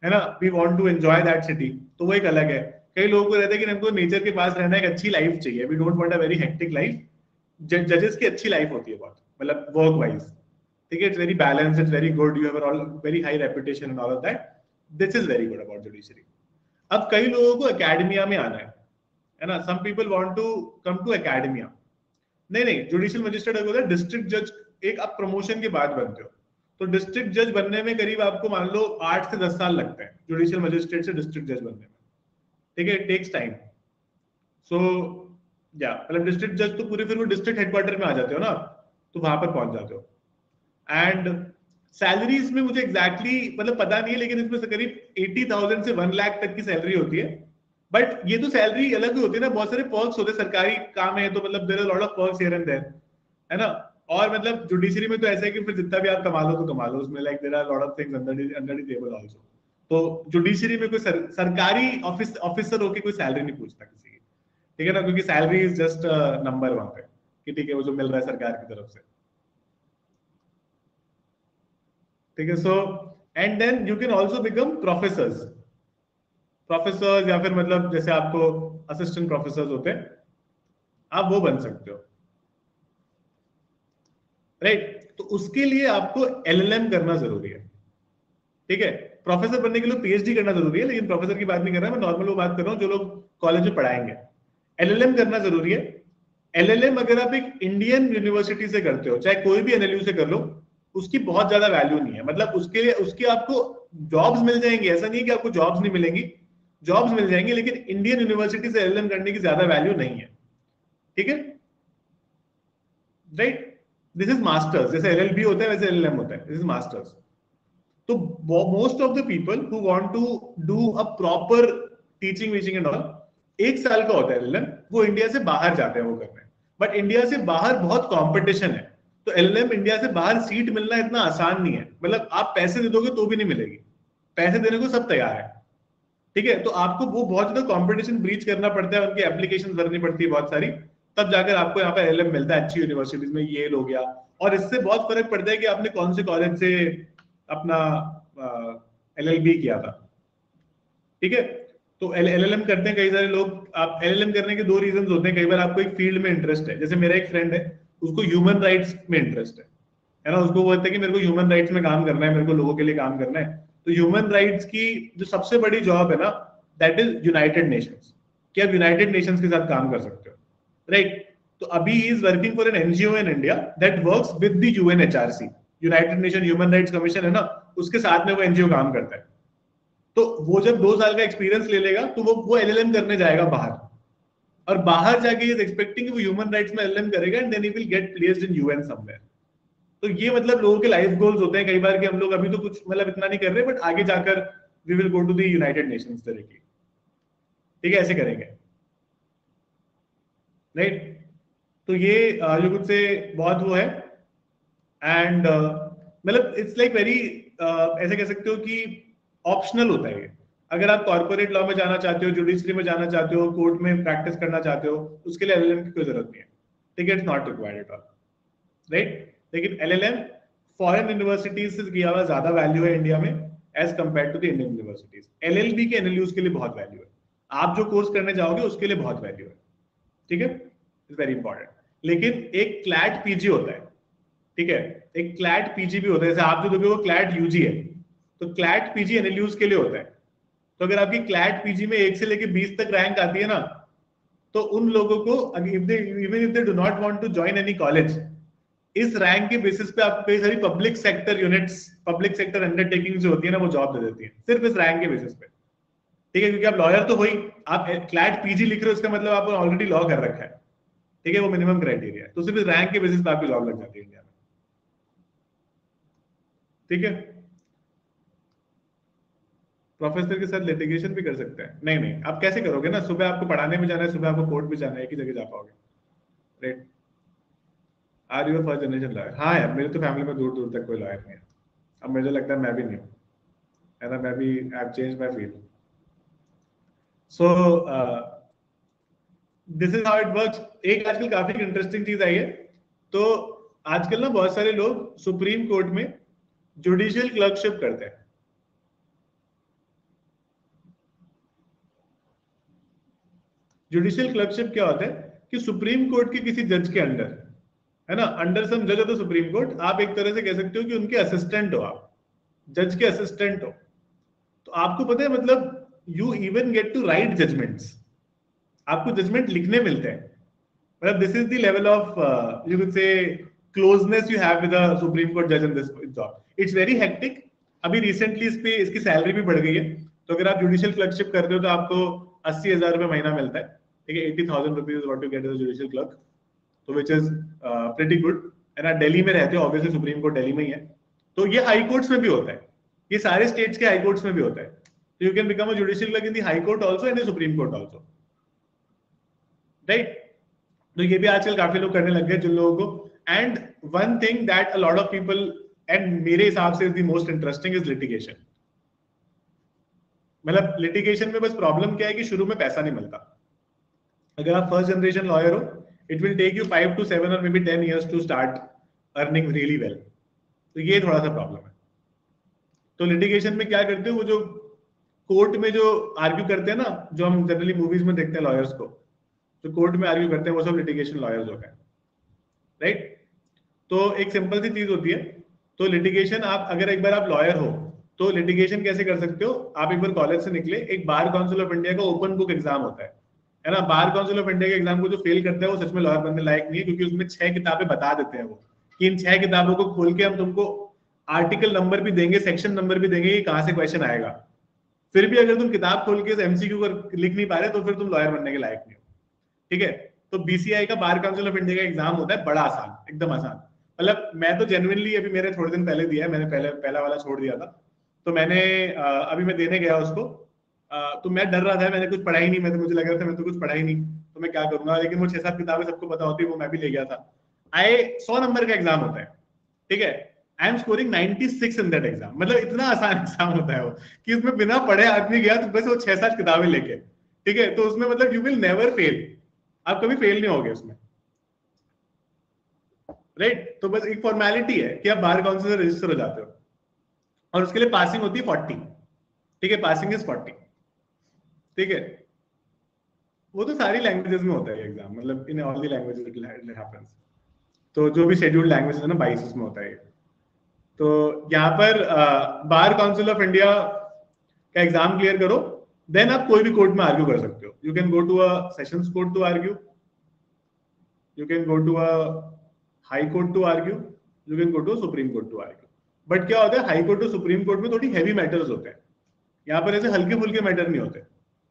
है ना? We want to enjoy that city तो वो एक अलग है। कई लोगों को रहता है कि हमको नेचर के पास रहना एक अच्छी लाइफ चाहिए। We don't want a very hectic life जजेस की अच्छी लाइफ होती है बहुत मतलब वर्क वाइज ठीक है? It's very balance it's very good you have all very high reputation and all of that this is very good about judiciary अब कई लोगों को एकेडमिया में आना है है ना? Some people want to come to academia नहीं नहीं जुडिशियल मजिस्ट्रेट अगर डिस्ट्रिक्ट जज एक आप प्रमोशन के बाद बनते हो। तो डिस्ट्रिक्ट जज बनने में करीब आपको मान लो आठ से दस साल लगते हैं जुडिशियल मजिस्ट्रेट से डिस्ट्रिक्ट जज बनने में। ठीक है टेक्स टाइम सो या मतलब डिस्ट्रिक्ट जज तो पूरे फिर वो डिस्ट्रिक्ट हेडक्वार्टर में आ जाते हो ना तो वहाँ पर पहुँच जाते हो। एंड सैलरीज में मुझे एग्जैक्टली exactly, मतलब पता नहीं है लेकिन इसमें से करीब एटी थाउज़ेंड से वन लाख तक की सैलरी होती है। बट ये तो सैलरी अलग ही होती है ना बहुत सारे पर्क्स होते हैं सरकारी काम है तो मतलब there lot of perks here and there है ना? और मतलब जुडिशरी में तो ऐसा है कि फिर जितना भी आप कमा लो तो कमा लो उसमें like there are lot of things under under the table also तो जुडिशरी में कोई सर, सरकारी ऑफ़िस ऑफिसर होके कोई सैलरी नहीं पूछता किसी की। ठीक है ना? क्योंकि सैलरी इज़ जस्ट नंबर वहाँ पे कि ठीक है वो जो मिल रहा है सरकार की तरफ़ से। ठीक है? So and then you can also become professors professor या फिर मतलब जैसे आपको असिस्टेंट प्रोफेसर होते हैं आप वो बन सकते हो। राइट तो उसके लिए आपको एलएलएम करना ज़रूरी है। ठीक है? प्रोफेसर बनने के लिए पीएचडी करना ज़रूरी है, लेकिन प्रोफेसर की बात नहीं कर रहा, मैं नॉर्मल वो बात कर रहा हूँ जो लोग कॉलेज में पढ़ाएँगे। एलएलएम करना ज़रूरी है। एलएलएम अगर आप एक इंडियन यूनिवर्सिटी से करते हो, चाहे कोई भी एनएलयू से कर लो, उसकी बहुत ज़्यादा वैल्यू नहीं है। मतलब उसके लिए, उसके आपको जॉब्स मिल जाएँगे। ऐसा नहीं है कि आपको जॉब्स नहीं मिलेंगी। जॉब्स मिल जाएँगे, लेकिन इंडियन यूनिवर्सिटी से एलएलएम करने की ज़्यादा वैल्यू नहीं है। ठीक है? राइट दिस इज़ मास्टर्स जैसे एलएलबी होता है, वैसे एलएलएम होता है. दिस इज़ मास्टर्स तो most of the people who want to do a proper teaching वीचिंग and all एक साल का होता है एल वो इंडिया से बाहर जाते हैं, वो करने। बट इंडिया से बाहर बहुत कॉम्पिटिशन है। तो एल इंडिया से बाहर सीट मिलना इतना आसान नहीं है। मतलब आप पैसे दे दोगे तो भी नहीं मिलेगी। पैसे देने को सब तैयार है। ठीक है? तो आपको वो बहुत ज़्यादा कॉम्पिटिशन ब्रीच करना पड़ता है, उनकी एप्लीकेशन भरनी पड़ती है बहुत सारी। तब जाकर आपको यहाँ पे एल मिलता है अच्छी यूनिवर्सिटीज में ये हो गया। और इससे बहुत फ़र्क पड़ता है कि आपने कौन से कॉलेज से अपना एल एल बी किया था। ठीक है? तो एल एल करते हैं कई सारे लोग। आप एल एल एम करने के दो रीजन होते हैं। कई बार आपको एक फ़ील्ड में इंटरेस्ट है। जैसे मेरा एक फ्रेंड है, उसको ह्यूमन राइट्स में इंटरेस्ट है। है ना? उसको बोलते हैं कि मेरे को ह्यूमन राइट्स में काम करना है, मेरे को लोगों के लिए काम करना है। तो ह्यूमन राइट्स की जो सबसे बड़ी जॉब है ना दैट इज़ यूनाइटेड नेशंस कि आप यूनाइटेड नेशंस के साथ काम कर सकते हो। राइट तो अभी ही is working for an NGO in India that works with the UNHRC United Nation Human Rights Commission है ना? उसके साथ में वो एनजीओ काम करता है। तो वो जब दो साल का एक्सपीरियंस ले लेगा तो वो वो एलएलएम करने जाएगा बाहर। और बाहर जाके इज़ एक्सपेक्टिंग वो ह्यूमन राइट्स में एलएलएम करेगा and then he will get placed in UN somewhere तो ये मतलब लोगों के लाइफ गोल्स होते हैं। कई बार कि हम लोग अभी तो कुछ मतलब इतना नहीं कर रहे बट आगे जाकर we will go to the United Nations directly ठीक है? ऐसे करेंगे। राइट तो ये जो कुछ से बहुत वो है। एंड मतलब इट्स लाइक वेरी ऐसे कह सकते हो कि ऑप्शनल होता है ये। अगर आप कॉर्पोरेट लॉ में जाना चाहते हो जुडिशरी में जाना चाहते हो कोर्ट में प्रैक्टिस करना चाहते हो, उसके लिए एलएलएम की कोई ज़रूरत नहीं है। ठीक है it's not required at all right लेकिन एलएलएम फॉरेन यूनिवर्सिटीज से किया हुआ ज़्यादा वैल्यू है इंडिया में as compare to the Indian universities LLB के एनएलयूज के लिए बहुत वैल्यू है। आप जो कोर्स करने जाओगे, उसके लिए बहुत वैल्यू है। ठीक है? इट्स वेरी इंपॉर्टेंट लेकिन एक क्लैट पीजी होता है, ठीक है? एक क्लैट पीजी भी होता है। जैसे आप जो दोगे वो क्लैट यूजी है। तो क्लैट पीजी एनएलयूज के लिए होता है। तो अगर आपकी क्लैट पीजी में एक से लेके बीस तक रैंक आती है ना तो उन लोगों को even if they do not want to join any college इस रैंक के बेसिस पे आप कई सारी public sector units public sector undertaking जो होती है ना, वो जॉब दे देती है। सिर्फ़ इस रैंक के बेसिस पे। ठीक है? क्योंकि आप लॉयर तो हो ही। आप क्लैट पीजी लिख रहे हो इसका मतलब आपने ऑलरेडी लॉ कर रखा है। ठीक है, वो मिनिमम क्राइटेरिया है। तो सिर्फ़ रैंक के बेसिस पे आपकी जॉब लग जाती है इंडिया में। ठीक है? प्रोफेसर के साथ लिटिगेशन भी कर सकते हैं। नहीं नहीं, आप कैसे करोगे ना? सुबह आपको पढ़ाने में जाना है, सुबह आपको कोर्ट में जाना है, एक ही जगह जा पाओगे। Right are you first generation lawyer हाँ यार, मेरे तो फैमिली में दूर दूर तक कोई लॉयर नहीं है। अब मुझे लगता है मैं भी नहीं हूँ। है ना? मैं भी I change my field so this is how it works एक आजकल काफ़ी इंटरेस्टिंग चीज़ आई है। तो आजकल ना बहुत सारे लोग सुप्रीम कोर्ट में जुडिशियल क्लर्कशिप करते हैं। जुडिशियल क्लर्कशिप क्या होता है कि सुप्रीम कोर्ट के किसी जज के अंडर, है ना? अंडर सम जज द सुप्रीम कोर्ट, आप एक तरह से कह सकते हो कि उनके असिस्टेंट हो आप, जज के असिस्टेंट हो। तो आपको पता है मतलब you even get to write judgments आपको जजमेंट लिखने मिलते हैं। मतलब this is the level of you can say closeness you have with the supreme court जज in this job it's very hectic अभी रिसेंटली इस पे इसकी सैलरी भी बढ़ गई है। तो अगर आप जुडिशियल क्लर्कशिप करते हो तो आपको अस्सी हज़ार रुपए महीना मिलता है। ठीक है eighty thousand rupees what you get judicial clerk तो which is pretty good and आप दिल्ली में रहते हो ऑब्वियसली सुप्रीम कोर्ट दिल्ली में ही है। तो ये हाई कोर्ट्स में भी होता है। ये सारे स्टेट्स के हाई कोर्ट्स में भी होता है। तो you can become a judicial clerk in the high court also and supreme court also right तो ये भी आजकल काफ़ी लोग करने लग गए जिन लोगों को। And one thing that a lot of people and मेरे हिसाब से is the most interesting is litigation मतलब लिटिगेशन में बस प्रॉब्लम क्या है कि शुरू में पैसा नहीं मिलता। अगर आप फ़र्स्ट जनरेशन लॉयर हो it will take you five to seven और maybe ten years to start earning really well तो ये थोड़ा सा प्रॉब्लम है। तो लिटिगेशन में क्या करते हो, वो जो कोर्ट में जो आर्ग्यू करते हैं ना, जो हम जनरली मूवीज़ में देखते हैं लॉयर्स को जो कोर्ट में आर्ग्यू करते हैं, वो सब लिटिगेशन लॉयर्स होते हैं। राइट तो एक सिंपल सी चीज़ होती है तो लिटिगेशन आप, अगर एक बार आप लॉयर हो तो लिटिगेशन कैसे कर सकते हो? आप एक बार कॉलेज से निकले, एक बार काउंसिल ऑफ़ इंडिया का ओपन बुक एग्ज़ाम होता है। है ना? बार काउंसिल ऑफ़ इंडिया के एग्ज़ाम को जो फेल करता है, वो सच में लॉयर बनने लायक नहीं है, क्योंकि उसमें छह किताबें बता देते हैं वो कि इन छह किताबों को खोल के हम तुमको आर्टिकल नंबर भी देंगे सेक्शन नंबर भी देंगे कि कहाँ से क्वेश्चन आएगा। फिर भी अगर तुम किताब खोल के एमसीक्यू कर लिख नहीं पा रहे तो फिर तुम लॉयर बनने के लायक नहीं ठीक है? तो बीसीआई का बार काउंसिल ऑफ़ इंडिया का एग्ज़ाम होता है, बड़ा आसान, एकदम आसान। मतलब मैं तो जेनुअनली अभी मेरे थोड़े दिन पहले दिया है, मैंने पहले, पहला वाला छोड़ दिया था। तो मैंने अभी मैं देने गया उसको। तो मैं डर रहा था, मैंने कुछ पढ़ा ही नहीं मैं तो मुझे लग रहा था मैं तो कुछ पढ़ाई नहीं तो मैं क्या करूँगा? लेकिन वो छह सात किताबें सबको पता होती वो मैं भी ले गया था। आए, सौ नंबर का एग्ज़ाम होता है, ठीक है? I am scoring 96 in that exam मतलब इतना आसान एग्ज़ाम होता है वो, कि उसमें बिना पढ़े आदमी गया तो बस वो छह सात किताबें लेके, ठीक है? तो उसमें मतलब यू विल नेवर फेल आप कभी फेल नहीं होगे उसमें। Right right? तो बस एक फॉर्मेलिटी है कि आप बार काउंसिल से रजिस्टर हो जाते हो। और उसके लिए पासिंग होती है फोर्टी ठीक है? पासिंग इज़ फोर्टी ठीक है? वो तो सारी लैंग्वेजेस में होता है एग्ज़ाम मतलब इन ऑल दी लैंग्वेजेस तो जो भी शेड्यूल्ड लैंग्वेज है ना, बाईस उसमें होता है तो यहाँ पर बार काउंसिल ऑफ़ इंडिया का एग्ज़ाम क्लियर करो। देन आप कोई भी कोर्ट में आर्ग्यू कर सकते हो। You can go to a sessions court to argue you can go to a high court to argue you can go to supreme court to argue but क्या होता है high court to supreme court में थोड़ी heavy matters होते हैं। यहाँ पर ऐसे हल्के फुल्के मैटर नहीं होते।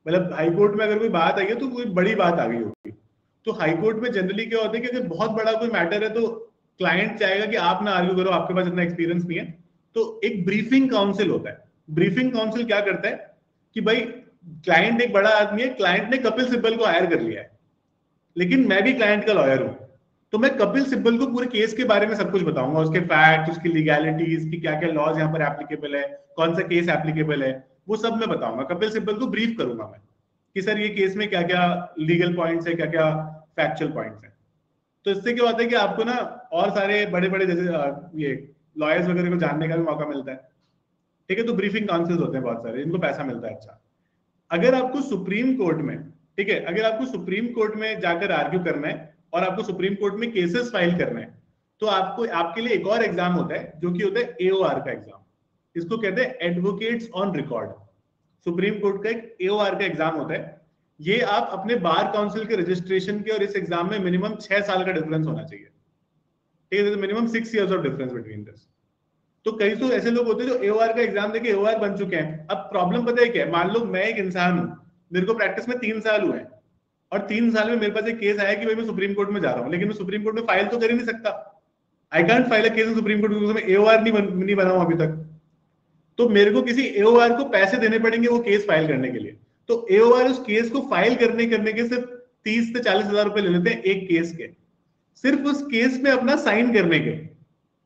मतलब हाई कोर्ट में अगर कोई बात आई है तो कोई बड़ी बात आ गई होगी। तो हाई कोर्ट में जनरली क्या होता है कि अगर बहुत बड़ा कोई मैटर है तो क्लाइंट चाहेगा कि आप ना आर्ग्यू करो, आपके पास इतना एक्सपीरियंस नहीं है। तो एक ब्रीफिंग काउंसिल होता है। ब्रीफिंग काउंसिल क्या करता है कि भाई क्लाइंट एक बड़ा आदमी है क्लाइंट ने कपिल सिब्बल को हायर कर लिया है। लेकिन मैं भी क्लाइंट का लॉयर हूँ। तो मैं कपिल सिब्बल को पूरे केस के बारे में सब कुछ बताऊँगा। उसके फैक्ट उसकी लीगैलिटीज की क्या क्या लॉज यहाँ पर एप्लीकेबल है, कौन सा केस एप्लीकेबल है, वो सब मैं बताऊँगा। कपिल सिब्बल को ब्रीफ करूँगा मैं, कि सर ये केस में क्या क्या लीगल पॉइंट्स है क्या क्या फैक्चुअल पॉइंट्स है। तो इससे क्या होता है कि आपको ना और सारे बड़े बड़े जैसे ये लॉयर्स वगैरह को जानने का भी मौका मिलता है। ठीक है तो ब्रीफिंग काउंसिल्स होते हैं बहुत सारे, इनको पैसा मिलता है अच्छा। अगर आपको सुप्रीम कोर्ट में, ठीक है, अगर आपको सुप्रीम कोर्ट में जाकर आर्ग्यू करना है और आपको सुप्रीम कोर्ट में केसेस फ़ाइल करना है तो आपको, आपके लिए एक और एग्ज़ाम होता है, जो कि होता है एओआर का एग्ज़ाम। इसको कहते हैं advocates on record supreme court का एक एओआर का एग्ज़ाम होता है। ये आप अपने बार काउंसिल के रजिस्ट्रेशन के और इस एग्ज़ाम में मिनिमम छह साल का डिफरेंस होना चाहिए। ठीक है minimum six years of difference between this तो कई तो ऐसे लोग होते हैं जो एओआर का एग्ज़ाम देके एओआर बन चुके हैं। अब प्रॉब्लम पता है क्या मान लो मैं एक इंसान हूँ। मेरे को प्रैक्टिस में तीन साल हुए और तीन साल में मेरे पास एक केस आया कि भाई मैं सुप्रीम कोर्ट में जा रहा हूँ। लेकिन मैं सुप्रीम कोर्ट में फ़ाइल तो कर ही नहीं सकता। I can't file a case in supreme court में एओआर नहीं बन, नहीं अभी तक। तो मेरे को किसी एओआर को पैसे देने पड़ेंगे वो केस फ़ाइल करने के लिए। तो एओआर उस केस को फ़ाइल करने करने के सिर्फ़ तीस से चालीस हज़ार रुपए ले लेते हैं एक केस के। सिर्फ़ उस केस में अपना साइन करने के।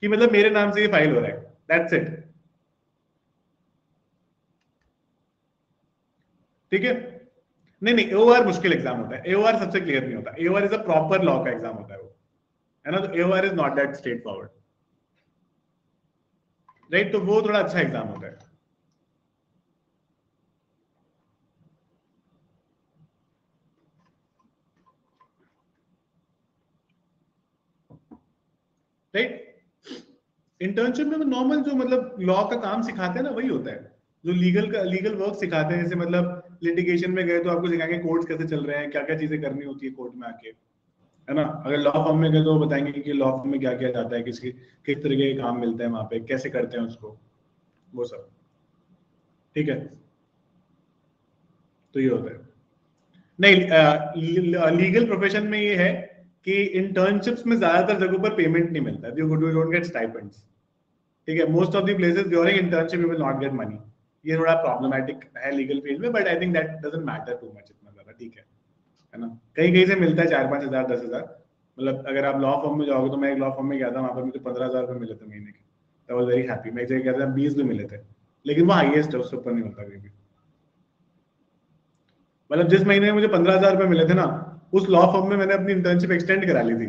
कि मतलब मेरे नाम से ये फ़ाइल हो रहा है। दैट्स इट ठीक है? नहीं नहीं एओआर मुश्किल एग्ज़ाम होता है. एओआर सबसे क्लियर नहीं होता. AOR is a proper law का एग्ज़ाम होता है वो. है ना? तो AOR is not that straightforward right तो वो थोड़ा अच्छा एग्ज़ाम होता है. राइट इंटर्नशिप में नॉर्मल जो मतलब लॉ का काम सिखाते हैं ना, वही होता है। जो लीगल का लीगल वर्क सिखाते हैं, जैसे मतलब लिटिगेशन में गए तो आपको सिखाएँगे कोर्ट्स कैसे चल रहे हैं क्या क्या चीज़ें करनी होती है कोर्ट में आके, है ना? अगर लॉ फॉर्म में गए तो बताएँगे कि लॉ फॉर्म में क्या क्या जाता है, किसकी, किस तरीके के काम मिलते हैं वहाँ पे, कैसे करते हैं उसको, वो सब। ठीक है? तो ये होता है। नहीं लीगल प्रोफेशन में ये है कि इंटर्नशिप्स में ज़्यादातर जगहों पर पेमेंट नहीं मिलता है यू डोंट गेट स्टाइपेंड्स ठीक है most of the places during internship you will not get money ये थोड़ा प्रॉब्लमेटिक है लीगल फ़ील्ड में but I think that doesn't matter too much इतना ज़्यादा, ठीक है? है ना? कहीं कहीं से मिलता है चार पाँच हज़ार, दस हज़ार। मतलब अगर आप लॉ फॉर्म में जाओगे तो मैं एक लॉ फॉर्म में गया था पर मुझे पंद्रह हज़ार रुपए मिले थे महीने के। आई वाज वेरी हैप्पी मैं एक जगह गया था, बीस भी मिले थे। लेकिन वो हाईएस्ट है, उससे ऊपर नहीं होता कहीं भी। मतलब जिस महीने मुझे पंद्रह हज़ार रुपए मिले थे ना उस लॉ फॉर्म में मैंने अपनी इंटर्नशिप एक्सटेंड करा ली थी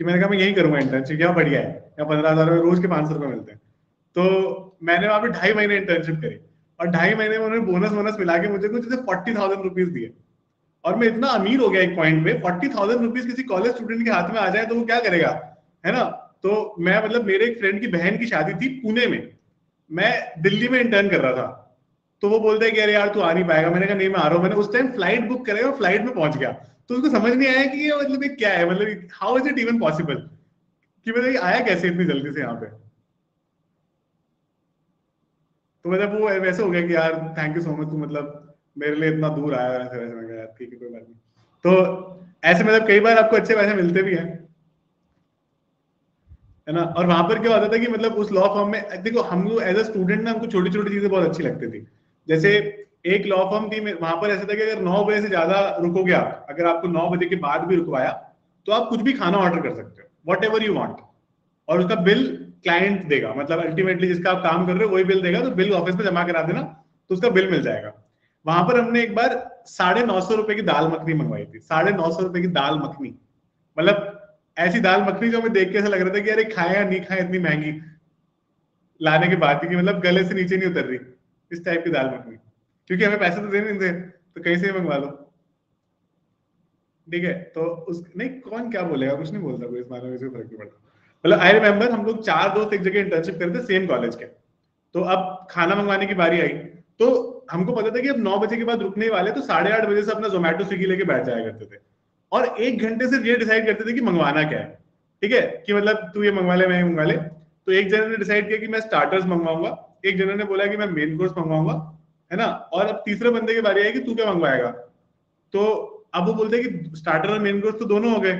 कि मैंने कहा, मैं यही करूँगा इंटर्नशिप क्या बढ़िया है या पंद्रह हज़ार रुपए रोज के पाँच सौ रुपए मिलते हैं। तो मैंने वहाँ पे ढाई महीने इंटर्नशिप करी और ढाई महीने में उन्होंने बोनस वोनस मिला के मुझे कुछ फोर्टी थाउज़ेंड रुपीज़ दिए। और मैं इतना अमीर हो गया एक पॉइंट पे फोर्टी थाउज़ेंड रुपीज़ किसी कॉलेज स्टूडेंट के हाथ में आ जाए तो वो क्या करेगा, है ना? तो मैं मतलब मेरे एक फ्रेंड की बहन की शादी थी पुणे में। मैं दिल्ली में इंटर्न कर रहा था। तो वो बोलते हैं कि, अरे यार, तू आ नहीं पाएगा। मैंने कहा, नहीं, मैं आ रहा हूँ। मैंने उस टाइम फ़्लाइट बुक करेगा फ़्लाइट में पहुँच गया। तो उसको समझ नहीं आया कि ये मतलब ये क्या है? मतलब how is it even possible कि मतलब ये आया कैसे इतनी जल्दी से यहाँ पे? तो मतलब वो वैसे हो गया कि यार थैंक यू सो मच तू मतलब मेरे लिए इतना दूर आया वैसे वैसे। मैं यार, ठीक है, कोई बात नहीं। तो ऐसे मतलब कई बार आपको अच्छे पैसे मिलते भी हैं। है ना? और वहाँ पर क्या होता था कि मतलब उस लॉ फॉर्म में, देखो, हम लोग एज अ स्टूडेंट ना, हमको छोटी छोटी चीज़ें बहुत अच्छी लगती थी। जैसे एक लॉ फॉर्म थी वहाँ पर ऐसा था कि अगर नौ बजे से ज़्यादा रुकोगे आप, अगर आपको नौ बजे के बाद भी रुकवाया तो आप कुछ भी खाना ऑर्डर कर सकते हो वट एवर यू वॉन्ट और उसका बिल क्लाइंट देगा मतलब अल्टीमेटली जिसका आप काम कर रहे हो, वही बिल देगा तो बिल ऑफ़िस में जमा करा देना तो उसका बिल मिल जाएगा। वहाँ पर हमने एक बार साढ़े नौ सौ रुपए की दाल मखनी मंगवाई थी, साढ़े नौ सौ रुपए की दाल मखनी। मतलब ऐसी दाल मखनी जो हमें देख के ऐसा लग रहा था कि अरे खाए या नहीं खाए इतनी महँगी, लाने के बाद मतलब गले से नीचे नहीं उतर रही, इस टाइप की दाल मखनी। क्योंकि हमें पैसे तो देने नहीं थे तो कहीं से मंगवा लो। ठीक है तो उस, नहीं, कौन क्या बोलेगा? कुछ नहीं बोलता कोई इस मामले में फ़र्क नहीं पड़ता। मतलब आई रिमेम्बर हम लोग चार दोस्त एक जगह इंटर्नशिप करते सेम कॉलेज के। तो अब खाना मंगवाने की बारी आई। तो हमको पता था कि अब नौ बजे के बाद रुकने वाले तो साढ़े आठ बजे से अपना जोमेटो स्विगी लेके बैठ जाया करते थे। और एक घंटे से ये डिसाइड करते थे कि मंगवाना क्या है। ठीक है, कि मतलब तू ये मंगवा ले, मैं मंगवा ले। तो एक जने ने डिसाइड किया कि मैं स्टार्टर्स मंगवाऊँगा। एक जने ने बोला कि मैं मेन कोर्स मंगवाऊँगा। है ना? और अब तीसरे बंदे की बारी कि तू क्या मंगवाएगा? तो अब वो बोलते कि स्टार्टर और मेन कोर्स तो दोनों हो गए।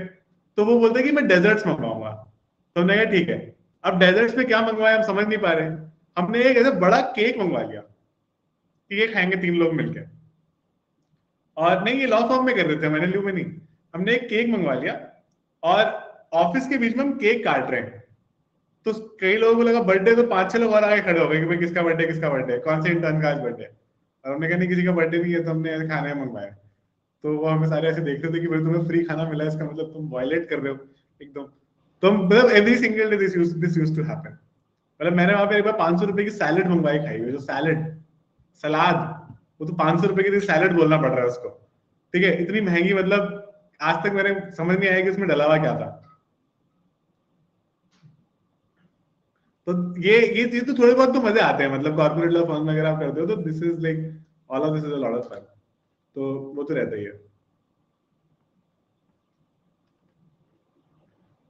तो वो बोलते कि मैं डेजर्ट्स मंगवाऊँगा। तो हमने कहा, ठीक है। अब डेजर्ट्स में क्या मंगवाया हम समझ नहीं पा रहे हमने एक ऐसा बड़ा केक मंगवा लिया। कि ये खाएँगे तीन लोग मिलकर और नहीं, ये लॉ फॉर्म में कर रहे थे, मैंने लू में नहीं। हमने एक केक मंगवा लिया। और ऑफ़िस के बीच में हम केक काट रहे हैं। तो कई लोगों को लगा बर्थडे तो पाँच छह लोग और आगे खड़े हो गए कि भाई किसका बर्थडे किसका बर्थडे कौन से इंटर्न का आज बर्थडे और हमने कहा, नहीं, किसी का बर्थडे नहीं है तो हमने खाने मंगवाए तो वो हमें सारे ऐसे देख रहे थे कि भाई तुम्हें फ्री खाना मिला इसका मतलब तुम वायलेट कर रहे हो एकदम। तो मतलब every single day this this use to happen मतलब मैंने वहाँ पे एक बार पाँच सौ रुपए की सैलड मंगवाई खाई हुई जो सैलड सलाद, वो तो पाँच सौ रुपए की सैलड बोलना पड़ रहा है उसको। ठीक है, इतनी महँगी मतलब आज तक मेरे समझ नहीं आया कि उसमें डला हुआ क्या था। तो ये ये चीज़ तो थोड़े बहुत तो मज़े आते हैं मतलब कॉर्पोरेट लॉ फर्म अगर आप करते हो तो this is like all of this is a lot of fun तो वो तो रहता ही है।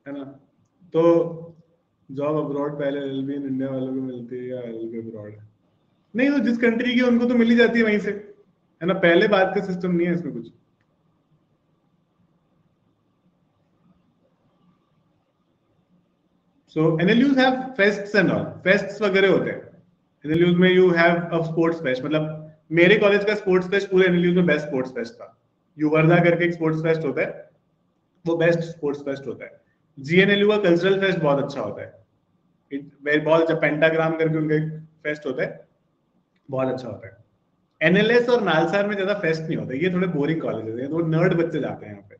है ना? तो जॉब अब्रॉड पहले एलबी इन इंडिया वालों को मिलती है या एलबी अब्रॉड नहीं तो जिस कंट्री की उनको तो मिली जाती है वहीं से। है ना? पहले बात का सिस्टम नहीं है इसमें कुछ। So NLUs have fests and all fests वगैरह होते हैं। एनएलयूज में you have a sports fest मतलब मेरे कॉलेज का स्पोर्ट्स फेस्ट पूरे एनएलयूज में बेस्ट स्पोर्ट्स फेस्ट था। यू वर्धा करके एक स्पोर्ट्स फेस्ट होता है। वो बेस्ट स्पोर्ट्स फेस्ट होता है। जीएनएलयू का कल्चरल फेस्ट बहुत अच्छा होता है। बहुत अच्छा पेंटाग्राम करके उनका एक फेस्ट होता है। बहुत अच्छा होता है। एनएलएस और नालसार में ज़्यादा फेस्ट नहीं होता। ये थोड़े बोरिंग कॉलेज है। तो नर्ड बच्चे जाते हैं यहाँ पे।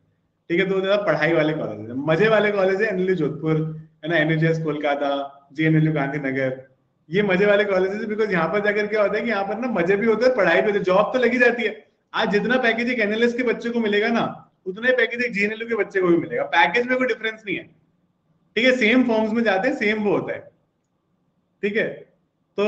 ठीक है तो ज़्यादा पढ़ाई वाले कॉलेज है। मज़े वाले कॉलेज है एनएलयू जोधपुर है ना एनएचएस कोलकाता जीएनएलयू गांधीनगर ये मज़े वाले कॉलेजेस बिकॉज़ यहाँ पर जाकर क्या होता है कि यहाँ पर ना मज़े भी होते हैं पढ़ाई भी होती है जॉब तो लगी जाती है। आज जितना पैकेज एक एनएलएस के बच्चे को मिलेगा ना, उतना ही पैकेज एक जीएनएलयू के बच्चे को भी मिलेगा। पैकेज में कोई डिफरेंस नहीं है। ठीक है सेम फॉर्म्स में जाते हैं सेम वो होता है। ठीक है? तो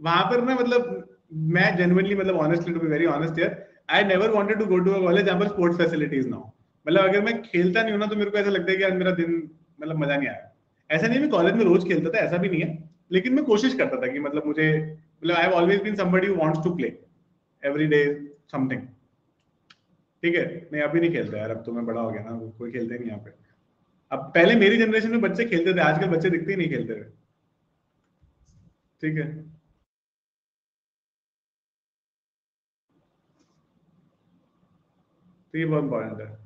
वहाँ पर ना मतलब मैं जेनुअनली मतलब honestly to be very honest here I never wanted to go to a college जहाँ पर स्पोर्ट्स फैसिलिटीज़ ना हो। मतलब अगर मैं खेलता नहीं हूँ ना तो मेरे को ऐसा लगता है कि आज मेरा दिन मतलब मज़ा नहीं आया। ऐसा नहीं मैं कॉलेज में रोज खेलता था, ऐसा भी नहीं है, लेकिन मैं कोशिश करता था कि मतलब मुझे मतलब I have always been somebody who wants to play every day something ठीक है? नहीं, अभी नहीं खेलता यार, अब तो मैं बड़ा हो गया ना कोई खेलते नहीं यहाँ पे। अब पहले मेरी जनरेशन में बच्चे खेलते थे, आजकल बच्चे दिखते ही नहीं खेलते हुए ठीक है? तो ये बहुत इंपॉर्टेंट है।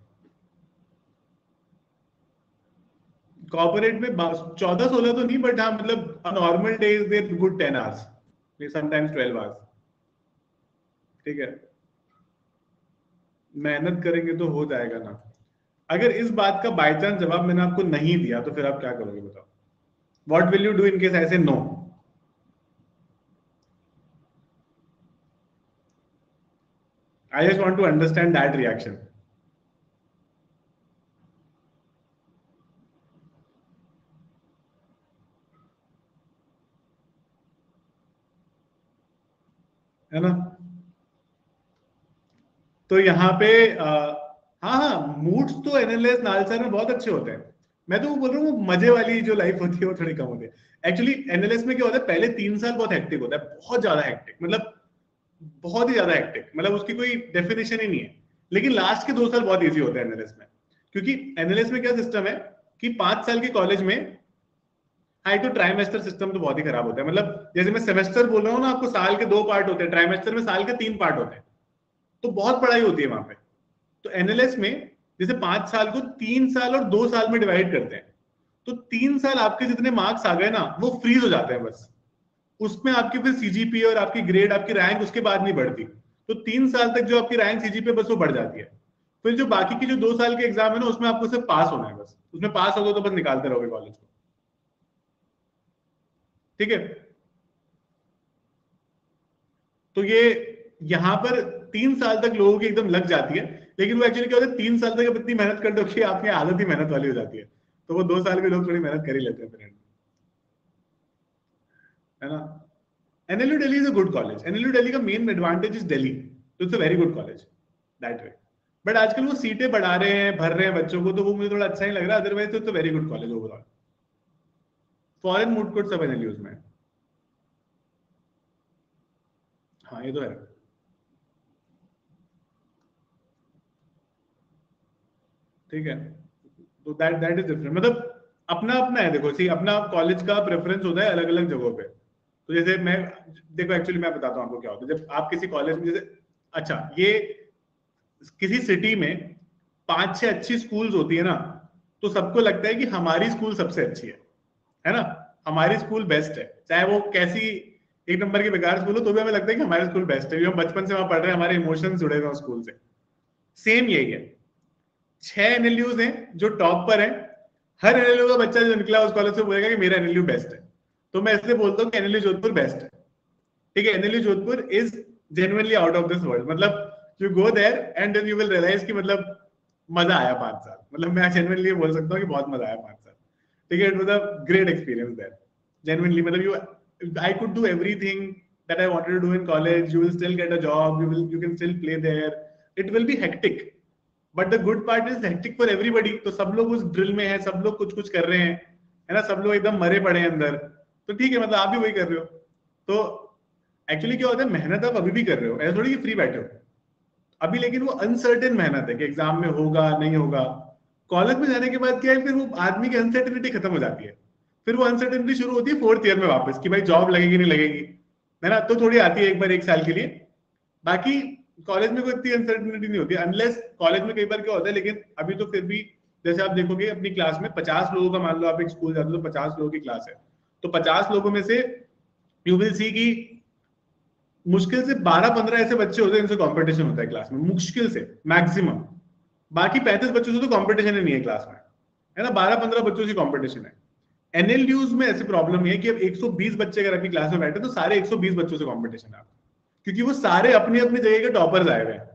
कॉर्पोरेट में चौदह, सोलह तो नहीं बट हाँ मतलब normal day is there good ten hours sometimes twelve hours ठीक है? मेहनत करेंगे तो हो जाएगा ना। अगर इस बात का बाई चांस जवाब मैंने आपको नहीं दिया तो फिर आप क्या करोगे बताओ? What will you do in case ऐसे no I just want to understand that reaction है ना? तो यहाँ पे हाँ हाँ मूड्स तो एनएलएस नालसर में बहुत अच्छे होते हैं। मैं तो बोल रहा हूँ मज़े वाली जो लाइफ होती है, वो थोड़ी कम होती है। एक्चुअली एनएलएस में क्या होता है, पहले तीन साल बहुत हेक्टिक होता है, बहुत ज़्यादा हेक्टिक मतलब बहुत ही ज़्यादा हेक्टिक मतलब उसकी कोई डेफिनेशन ही नहीं है। लेकिन लास्ट के दो साल बहुत ईजी होते हैं एनएलएस में, क्योंकि एनएलएस में क्या सिस्टम है कि पाँच साल के कॉलेज में हाँ तो ट्राइमेस्टर सिस्टम तो बहुत ही खराब होता है। मतलब जैसे मैं सेमेस्टर बोल रहा हूँ ना, आपको साल के दो पार्ट होते हैं, ट्राइमेस्टर में साल के तीन पार्ट होते हैं। तो बहुत पढ़ाई होती है वहाँ पे। तो एनएलएस में जैसे पाँच साल को तीन साल और दो साल में डिवाइड करते हैं। तो तीन साल आपके जितने मार्क्स आ गए ना, वो फ्रीज हो जाते हैं बस। उसमें आपकी फिर सीजीपी और आपकी ग्रेड आपकी रैंक उसके बाद नहीं बढ़ती। तो तीन साल तक जो आपकी रैंक सीजीपी बस वो बढ़ जाती है। फिर जो बाकी की जो दो साल के एग्ज़ाम है ना, उसमें आपको सिर्फ़ पास होना है बस। उसमें पास हो तो बस निकालते रहोगे कॉलेज को। ठीक है? तो ये यहाँ पर तीन साल तक लोगों की एकदम लग जाती है, लेकिन वो एक्चुअली क्या होता है, तीन साल तक इतनी मेहनत कर दो आपकी आदत ही मेहनत वाली हो जाती है। तो वो दो साल के लोग थोड़ी मेहनत कर ही लेते हैं फिर। है ना? NLU Delhi is a good college NLU Delhi का मेन एडवांटेज इज़ दिल्ली तो it's a very good college that way but आजकल वो सीटें बढ़ा रहे हैं, भर रहे हैं बच्चों को तो वो मुझे थोड़ा अच्छा ही लग रहा है अदरवाइज़ तो it's a very good college overall foreign moot court सब एनएलयूज में। हाँ ये तो है। ठीक है। तो दैट दैट इज़ डिफरेंट मतलब अपना अपना है, देखो सी अपना कॉलेज का प्रेफरेंस होता है अलग अलग जगहों पे। तो जैसे मैं, देखो एक्चुअली मैं बताता हूँ आपको क्या होता है। जब आप किसी कॉलेज में, जैसे अच्छा ये किसी सिटी में पाँच छह अच्छी स्कूल्स होती है ना तो सबको लगता है कि हमारी स्कूल सबसे अच्छी है। है ना? हमारी स्कूल बेस्ट है। चाहे वो कैसी एक नंबर की बेकार स्कूल हो तो भी हमें लगता है कि हमारे स्कूल बेस्ट है। हम बचपन से वहाँ पढ़ रहे हैं, हमारे इमोशन जुड़े हुए स्कूल से। सेम यही है। छह एनएलयूज हैं जो टॉप पर है। हर एनएलयू का बच्चा जो निकला उस कॉलेज से बोलेगा कि मेरा एनएलयू बेस्ट है। तो मैं इसलिए बोलता हूँ कि एनएलयू जोधपुर बेस्ट है। ठीक है? NLU Jodhpur is genuinely out of this world मतलब you go there and then you will realise कि मतलब मज़ा आया पाँच साल। मतलब मैं जेनुअनली बोल सकता हूँ कि बहुत मज़ा आया पाँच साल। ठीक है it was a great experience there genuinely मतलब you I could do everything that I wanted to do in college. You will still get a job. You will, you can still play there. It will be hectic. But the good part is hectic for everybody. तो सब लोग उस drill में है, सब लोग कुछ कुछ कर रहे हैं, है ना सब लोग एकदम मरे पड़े हैं अंदर तो ठीक है मतलब आप भी वही कर रहे हो तो एक्चुअली क्या होता है, मेहनत आप अभी भी कर रहे हो ऐसा थोड़ी कि फ्री बैठे हो अभी लेकिन वो अनसर्टेन मेहनत है कि एग्ज़ाम में होगा, नहीं होगा कॉलेज में जाने के बाद क्या है, फिर वो आदमी की अनसर्टेनिटी खत्म हो जाती है। फिर वो अनसर्टेनिटी शुरू होती है फोर्थ ईयर में वापस कि भाई जॉब लगेगी, नहीं लगेगी, है ना? तो थोड़ी आती है एक बार, एक साल के लिए। बाकी कॉलेज में कोई इतनी अनसर्टेनिटी नहीं होती अनलेस कॉलेज में कई बार क्या होता है, लेकिन अभी तो फिर भी जैसे आप देखोगे, अपनी क्लास में पचास लोगों का मान लो आप एक स्कूल जाते हो तो पचास लोगों की क्लास है। तो पचास लोगों में से यू विल सी की मुश्किल से बारह पंद्रह ऐसे बच्चे होते हैं जिनसे कॉम्पिटिशन होता है क्लास में। मुश्किल से मैक्सिमम बाकी पैंतीस बच्चों से तो कॉम्पिटिशन ही नहीं है क्लास में। है ना? बारह, पंद्रह बच्चों से कॉम्पिटिशन है। एनएलयूज में ऐसी प्रॉब्लम है कि अब 120 बच्चे अगर अपनी क्लास में बैठे तो सारे 120 बच्चों से कंपटीशन है क्योंकि वो सारे अपनी अपनी जगह के टॉपर्स आए हुए हैं।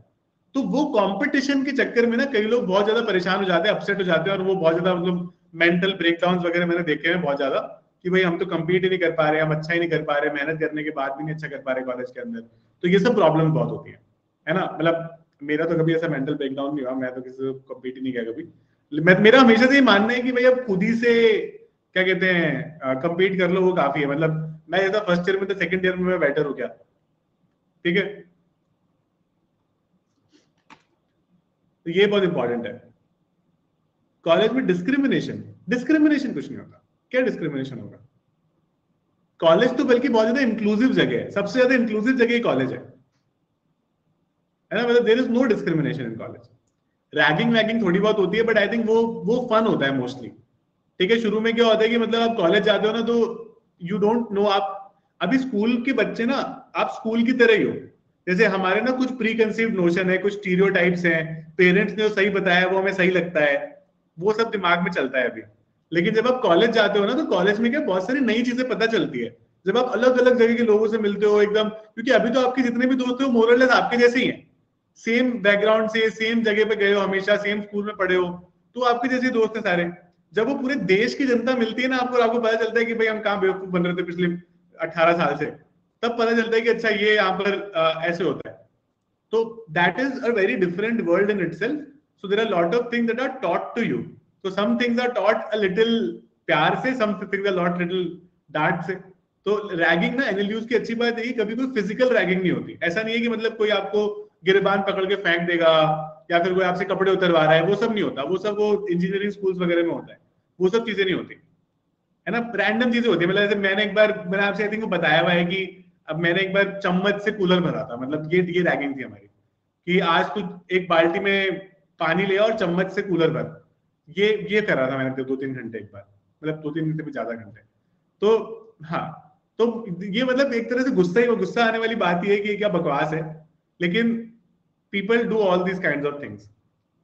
तो वो कंपटीशन के चक्कर में ना कई लोग बहुत ज़्यादा परेशान हो जाते हैं अपसेट हो जाते हैं और वो बहुत ज़्यादा मतलब मेंटल ब्रेकडाउन वगैरह मैंने देखे हैं बहुत ज़्यादा कि भाई हम तो कम्पीट ही नहीं कर पा रहे, हम अच्छा ही नहीं कर पा रहे, मेहनत करने के बाद भी नहीं अच्छा कर पा रहे कॉलेज के अंदर। तो ये सब प्रॉब्लम बहुत होती है। है ना? मतलब मेरा तो कभी ऐसा मेंटल ब्रेकडाउन नहीं हुआ, मैं तो किसी से कम्पीट ही नहीं किया कभी। मेरा हमेशा से ये मानना है कि भाई अब खुद ही से, क्या कहते हैं कंपीट कर लो, वो काफ़ी है। मतलब मैं जैसा फ़र्स्ट ईयर में तो सेकंड ईयर में मैं बेटर हो गया। ठीक है? तो ये बहुत इंपॉर्टेंट है। कॉलेज में डिस्क्रिमिनेशन डिस्क्रिमिनेशन कुछ नहीं होता। क्या डिस्क्रिमिनेशन होगा? कॉलेज तो बल्कि बहुत ज़्यादा इंक्लूसिव जगह है। सबसे ज़्यादा इंक्लूसिव जगह कॉलेज है। है ना? मतलब there is no discrimination in college ragging waging थोड़ी बहुत होती है बट आई थिंक वो वो फन होता है मोस्टली ठीक है? शुरू में क्या होता है कि मतलब आप कॉलेज जाते हो ना तो यू डोंट नो आप, अभी स्कूल के बच्चे ना, आप स्कूल की तरह ही हो। जैसे हमारे ना कुछ प्री कंसीव नोशन है, कुछ स्टीरियोटाइप्स हैं पेरेंट्स ने जो सही बताया, वो हमें सही लगता है, वो सब दिमाग में चलता है अभी। लेकिन जब आप कॉलेज जाते हो ना तो कॉलेज में क्या बहुत सारी नई चीज़ें पता चलती है। जब आप अलग अलग जगह के लोगों से मिलते हो, एकदम, क्योंकि अभी तो आपके जितने भी दोस्त हो मोरलेस आपके जैसे ही हैं। सेम बैकग्राउंड से सेम जगह पे गए हो, हमेशा सेम स्कूल में पढ़े हो तो आपके जैसे दोस्त हैं सारे। जब वो पूरे देश की जनता मिलती है ना आपको आपको पता चलता है कि भाई हम कहाँ बेवकूफ़ बन रहे थे पिछले अठारह साल से, तब पता चलता है कि अच्छा ये यहाँ पर ऐसे होता है। तो that is a very different world in itself so there are lot of things that are taught to you so some things are taught a little प्यार से, some things are taught little डांट से। तो ragging ना NLUs की अच्छी बात है कभी कोई फ़िज़िकल रैगिंग नहीं होती। ऐसा नहीं है कि मतलब कोई आपको गिरबान पकड़ के फेंक देगा, या फिर कोई आपसे कपड़े उतरवा रहा है, वो सब नहीं होता। वो सब वो इंजीनियरिंग स्कूल्स वगैरह में होता है। वो सब चीज़ें नहीं होती। है ना? रैंडम चीज़ें होती है। मतलब जैसे मैंने एक बार, मैंने आपसे आई थिंक बताया हुआ है कि अब मैंने एक बार चम्मच से कूलर भरा था। मतलब ये ये रैगिंग थी हमारी कि आज तू एक बाल्टी में पानी ले और चम्मच से कूलर भर। ये ये कर रहा था मैंने दो, तीन घंटे एक बार। मतलब दो, तीन घंटे भी ज़्यादा घंटे। तो हाँ। तो ये मतलब एक तरह से गुस्सा ही, गुस्सा आने वाली बात ही है कि क्या बकवास है। लेकिन people do all these kind of things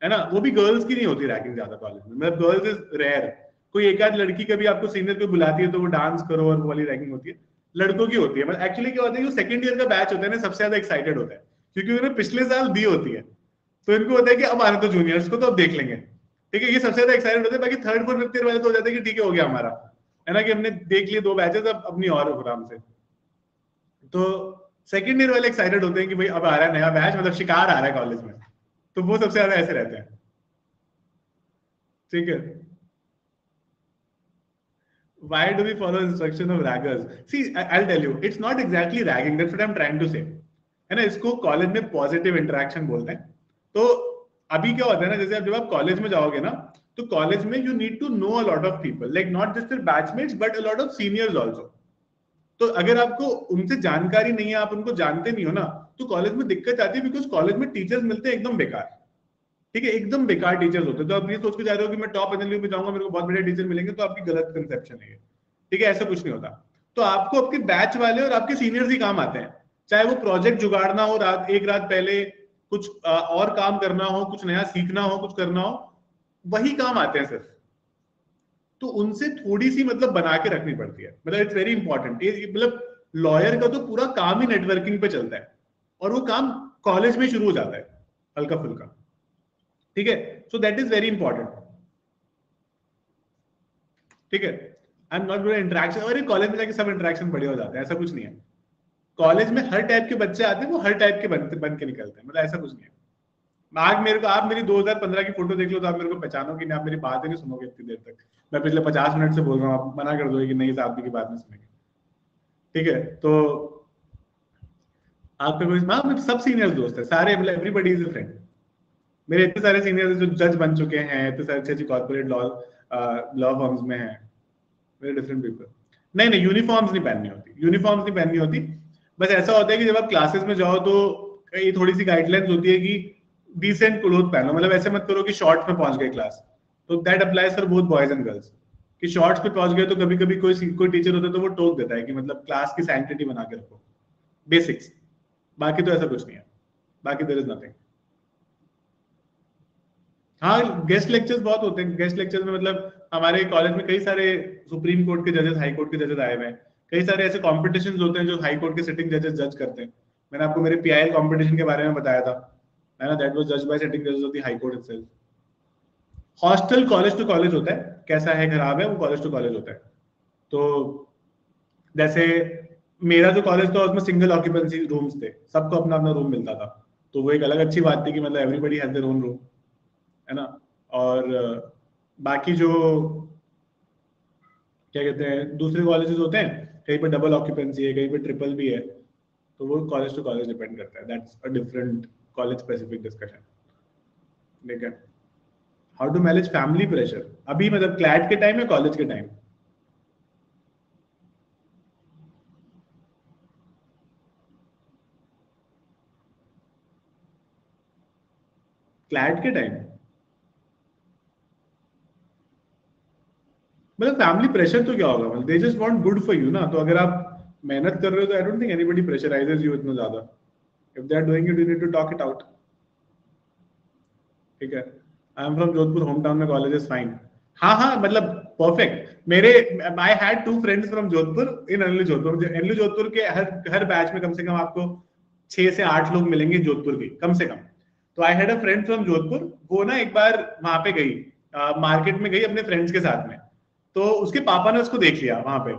है ना? वो भी गर्ल्स की नहीं होती रैगिंग ज़्यादा कॉलेज में। मतलब गर्ल्स इज़ रेयर कोई एक आध लड़की कभी आपको सीनियर को बुलाती है तो वो डांस करो और वो वाली रैगिंग होती है। लड़कों की होती है। मतलब एक्चुअली क्या होता है जो सेकंड ईयर का बैच होता है ना, सबसे ज़्यादा एक्साइटेड होता है। क्योंकि उन्होंने पिछले साल दी होती है। तो इनको होता है कि अब आने तो जूनियर्स को तो अब देख लेंगे। ठीक है? ये सबसे ज़्यादा एक्साइटेड होते हैं। बाकी थर्ड फोर्थ फिफ्थ ईयर वाले तो हो जाते हैं कि ठीक है, हो गया हमारा। है ना कि हमने देख लिए दो बैचेस अब अपनी और आराम से। तो सेकंड ईयर वाले एक्साइटेड होते हैं कि भाई अब आ रहा है नया बैच मतलब शिकार आ रहा है कॉलेज में। तो वो सबसे ज़्यादा ऐसे रहते हैं। ठीक है? Why do we follow instruction of raggers? See i'll tell you, it's not exactly ragging, that's what i'm trying to say. है ना, इसको कॉलेज में पॉजिटिव इंटरेक्शन बोलते हैं। तो अभी क्या होता है ना, जैसे जब आप कॉलेज में जाओगे ना तो कॉलेज में you need to know a lot of people like not just batchmates but a lot of seniors also तो अगर आपको उनसे जानकारी नहीं है, आप उनको जानते नहीं हो ना तो कॉलेज में दिक्कत आती है बिकॉज़ कॉलेज में टीचर्स मिलते हैं एकदम बेकार। ठीक है? एकदम बेकार टीचर्स होते हैं। तो आप ये सोच के जा रहे हो कि मैं टॉप एनएलयू में जाऊँगा, मेरे को बहुत बड़े टीचर मिलेंगे तो आपकी गलत कंसेप्शन है ठीक है? ऐसा कुछ नहीं होता। तो आपको आपके बैच वाले और आपके सीनियर्स ही काम आते हैं। चाहे वो प्रोजेक्ट जुगाड़ना हो, रात, एक रात पहले कुछ और काम करना हो, कुछ नया सीखना हो, कुछ करना हो, वही काम आते हैं सिर्फ़। तो उनसे थोड़ी सी मतलब बना के रखनी पड़ती है। मतलब इट्स वेरी इंपॉर्टेंट मतलब लॉयर का तो पूरा काम ही नेटवर्किंग पे चलता है और वो काम कॉलेज में शुरू हो जाता है हल्का फुल्का। ठीक है? So that is very important ठीक है? आई एम नॉट इंटरेक्शन और कॉलेज में जाके सब इंटरेक्शन बड़े हो जाते हैं ऐसा कुछ नहीं है। कॉलेज में हर टाइप के बच्चे आते हैं वो हर टाइप के बन, बन के निकलते हैं मतलब ऐसा कुछ नहीं है। आज मेरे को, आप मेरी 2015 की फ़ोटो देख लो तो आप मेरे को पहचानो कि नहीं, आप मेरी बात ही नहीं सुनोगे इतनी देर तक। मैं पिछले 50 मिनट से बोल रहा हूँ, आप मना कर दो कि नहीं, साहब की बात नहीं सुनेंगे। ठीक है? तो आपका कोई हाँ सब सीनियर दोस्त है, सारे मतलब एवरीबडी इज़ फ्रेंड मेरे इतने सारे सीनियर जो जज बन चुके हैं, इतने सारे अच्छे अच्छे कॉर्पोरेट लॉ लॉ फर्म्स में हैं। वेरी डिफरेंट पीपल नहीं नहीं यूनिफॉर्म्स नहीं पहननी होती। यूनिफॉर्म्स नहीं पहननी होती। बस ऐसा होता है कि जब आप क्लासेस में जाओ तो ये थोड़ी सी गाइडलाइंस होती है कि डिसेंट क्लोथ पहनो। मतलब ऐसे मत करो कि शॉर्ट्स में पहुँच गए क्लास तो that applies for both boys and girls कि शॉर्ट्स पे पहुँच गए तो कभी कभी कोई कोई टीचर होता है तो वो टोक देता है कि मतलब क्लास की सैंक्टिटी बना के रखो। बेसिक्स बाकी तो ऐसा कुछ नहीं है। बाकी देर इज़ नथिंग हाँ गेस्ट लेक्चर्स बहुत होते हैं। गेस्ट लेक्चर्स में मतलब हमारे कॉलेज में कई सारे सुप्रीम कोर्ट के जजेस हाई कोर्ट के जजेस आए हुए हैं। कई सारे ऐसे कॉम्पिटिशन होते हैं जो हाई कोर्ट के सिटिंग जजेस जज करते हैं। मैंने आपको मेरे पीआईएल कॉम्पिटिशन के बारे में बताया था। ना? दैट वाज जज बाय सिटिंग जजेस of the high court itself hostel college to college होता है। कैसा है, खराब है, वो कॉलेज टू कॉलेज होता है। तो जैसे मेरा जो कॉलेज था उसमें सिंगल ऑक्यूपेंसी रूम्स थे। सबको अपना अपना रूम मिलता था। तो वो एक अलग अच्छी बात थी कि मतलब everybody has their own room है ना? और बाकी जो क्या कहते हैं, दूसरे कॉलेजेस होते हैं, कहीं पर डबल ऑक्यूपेंसी है, कहीं पर ट्रिपल भी है तो वो कॉलेज टू कॉलेज डिपेंड करता है। That's a different college specific discussion ठीक है? How to manage family pressure अभी मतलब क्लैट के टाइम है कॉलेज के टाइम क्लैट के टाइम मतलब फैमिली प्रेशर तो क्या होगा? मतलब they just want good for you ना? तो अगर आप मेहनत कर रहे हो तो I don't think anybody pressurises you इतना ज़्यादा। If they are doing it you need to talk it out ठीक है? I am from Jodhpur home town में कॉलेज इज़ फाइन हाँ हाँ मतलब परफेक्ट मेरे I had two friends from Jodhpur in Anil Jodhpur Anil Jodhpur के हर हर batch में कम से कम आपको छह से आठ लोग मिलेंगे जोधपुर के, कम से कम. तो I had a friend from Jodhpur वो ना एक बार वहाँ पे गई मार्केट में गई अपने फ्रेंड्स के साथ में. तो उसके पापा ने उसको देख लिया वहाँ पे.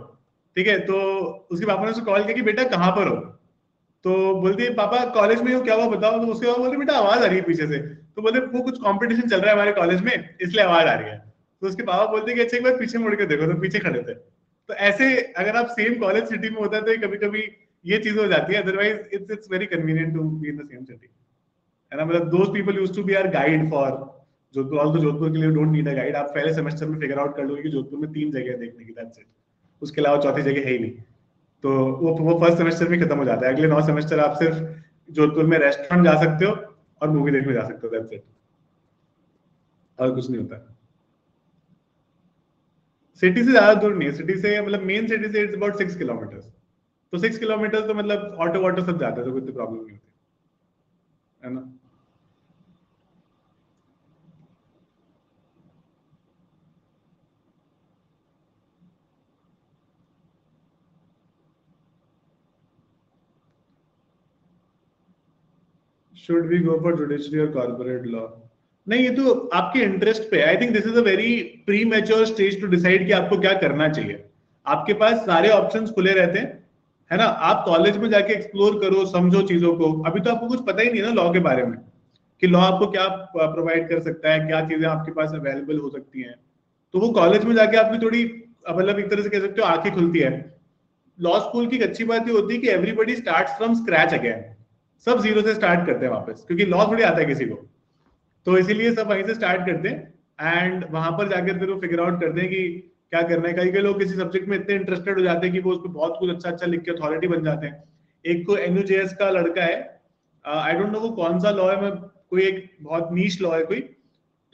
ठीक है? तो उसके पापा ने उसको कॉल किया कि बेटा कहाँ पर हो? तो बोलती है, पापा कॉलेज में हो क्या हुआ बताओ? तो उसके बाद बोलते बेटा, आवाज़ आ रही है पीछे से। तो बोलते वो कुछ कॉम्पिटिशन चल रहा है हमारे कॉलेज में, इसलिए आवाज़ आ रही है। तो उसके पापा बोलते कि अच्छा एक बार पीछे मुड़ के देखो तो पीछे खड़े थे तो ऐसे अगर आप सेम कॉलेज सिटी में होता है तो कभी कभी ये चीज़ हो जाती है। Otherwise it's it's very convenient to be in the same city है ना? मतलब those people used to be our guide for Jodhpur all Jodhpur के लिए डोंट नीड अ गाइड आप पहले सेमेस्टर में फिगर आउट कर लोगे कि जोधपुर में तीन जगह देखने की दैट्स इट उसके अलावा चौथी जगह है ही नहीं। तो वो वो फ़र्स्ट सेमेस्टर में खत्म हो जाता है। अगले नौ सेमेस्टर आप सिर्फ़ जोधपुर में रेस्टोरेंट जा सकते हो और मूवी देखने जा सकते हो दैट्स इट और कुछ नहीं होता। सिटी से ज़्यादा दूर नहीं है। सिटी से मतलब मेन सिटी से इट्स अबाउट सिक्स किलोमीटर तो सिक्स किलोमीटर तो मतलब ऑटो वाटो सब जाते हैं तो कोई प्रॉब्लम नहीं होती। है ना? Should we go for judiciary और कॉर्पोरेट लॉ नहीं, ये तो आपके इंटरेस्ट पे I think this is a very premature stage to decide कि आपको क्या करना चाहिए। आपके पास सारे ऑप्शंस खुले रहते हैं, है ना? आप कॉलेज में जाके एक्सप्लोर करो, समझो चीज़ों को। अभी तो आपको कुछ पता ही नहीं ना लॉ के बारे में, कि लॉ आपको क्या प्रोवाइड कर सकता है, क्या चीज़ें आपके पास अवेलेबल हो सकती हैं। तो वो कॉलेज में जाके आपकी थोड़ी मतलब एक तरह से कह सकते हो, आँखें खुलती है। लॉ स्कूल की अच्छी बात ये होती है कि everybody start from scratch again सब ज़ीरो से स्टार्ट करते हैं वापस, क्योंकि लॉ थोड़ी आता है किसी को। तो इसीलिए सब वहीं से स्टार्ट करते हैं एंड वहाँ पर जाकर फिर वो फिगर आउट करते हैं कि क्या करना है। कई कई लोग किसी सब्जेक्ट में इतने इंटरेस्टेड हो जाते हैं कि वो उसको बहुत कुछ अच्छा अच्छा लिख के अथॉरिटी बन जाते हैं। एक को एनयूजेएस का लड़का है आई डोंट नो वो कौन सा लॉ है, मैं कोई एक बहुत नीच लॉ है कोई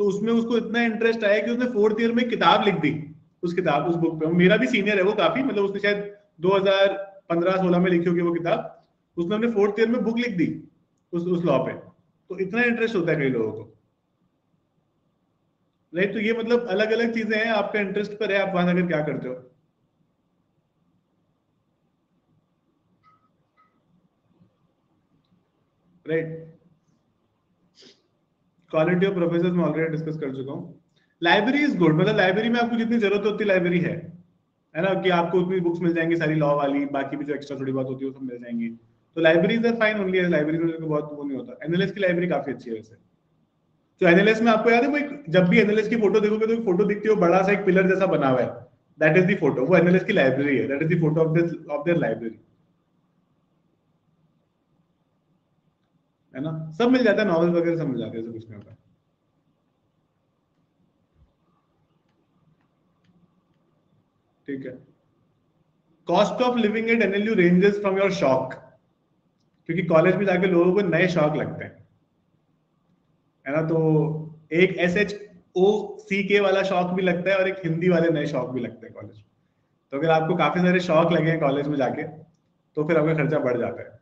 तो उसमें उसको इतना इंटरेस्ट आया कि उसने फोर्थ ईयर में किताब लिख दी, उस किताब, उस बुक पे। मेरा भी सीनियर है वो काफ़ी मतलब उसने शायद 2015-16 में लिखी होगी वो किताब। उसने अपने फोर्थ ईयर में बुक लिख दी, उस उस लॉ पे। तो इतना इंटरेस्ट होता है कई लोगों को। राइट तो ये मतलब अलग अलग चीज़ें हैं, आपका इंटरेस्ट पर है, आप वहाँ जाकर क्या करते हो? राइट क्वालिटी ऑफ़ प्रोफेसर मैं ऑलरेडी डिस्कस कर चुका हूँ। लाइब्रेरी इज़ गुड मतलब लाइब्रेरी में आपको जितनी ज़रूरत होती है लाइब्रेरी है। है ना, कि आपको उतनी बुक्स मिल जाएँगी, सारी लॉ वाली, बाकी भी जो एक्स्ट्रा थोड़ी बात होती है, वो सब मिल जाएँगी। तो library is fine only library में बहुत वो नहीं होता। एनएलएस की लाइब्रेरी काफ़ी अच्छी है वैसे। तो एनएलएस में आपको याद है कोई जब भी एनएलएस की फ़ोटो देखोगे तो फ़ोटो दिखती है बड़ा सा एक पिलर जैसा बना हुआ है। दैट इज़ दी फ़ोटो वो एनएलएस की लाइब्रेरी है। That is the photo of this of their library है ना? सब मिल जाता है नॉवल वगैरह सब मिल जाते हैं कुछ नहीं होता। ठीक है। Cost of living at NLU ranges from your shock क्योंकि कॉलेज में जाके लोगों को नए शौक लगते हैं। है ना? तो एक एस एच ओ सी के वाला शौक भी लगता है और एक हिंदी वाले नए शौक भी लगते हैं कॉलेज तो अगर आपको काफ़ी सारे शौक लगे हैं कॉलेज में जाके तो फिर आपका खर्चा बढ़ जाता है।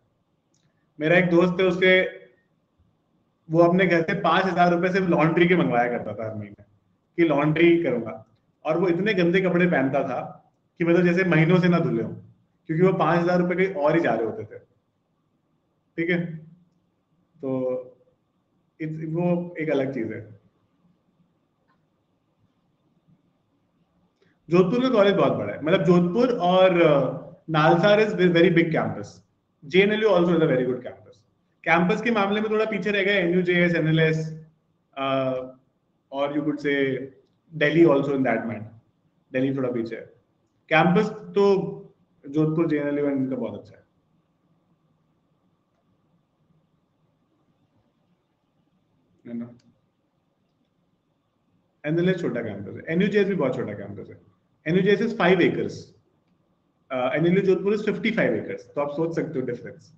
मेरा एक दोस्त है उसके वो अपने घर से पाँच हज़ार रुपए सिर्फ़ लॉन्ड्री के मंगवाया करता था हर महीने, कि लॉन्ड्री करूँगा। और वो इतने गंदे कपड़े पहनता था कि मतलब जैसे महीनों से ना धुले हो, क्योंकि वो पाँच हज़ार रुपए कहीं और ही जा रहे होते थे। ठीक है? तो वो एक अलग चीज़ है। जोधपुर का कॉलेज बहुत बड़ा है। मतलब जोधपुर और NALSAR is very big campus JNLU also is a very good campus campus के मामले में थोड़ा पीछे रह गए N U J S N L S और you could say Delhi also in that man Delhi थोड़ा पीछे है। कैंपस तो जोधपुर जेएनएलयू इनका बहुत अच्छा है। है ना? छोटा कैंपस है। एनयूजेएस भी बहुत छोटा कैंपस है। NUJS is five acres Jodhpur is fifty five acres तो आप सोच सकते हो डिफरेंस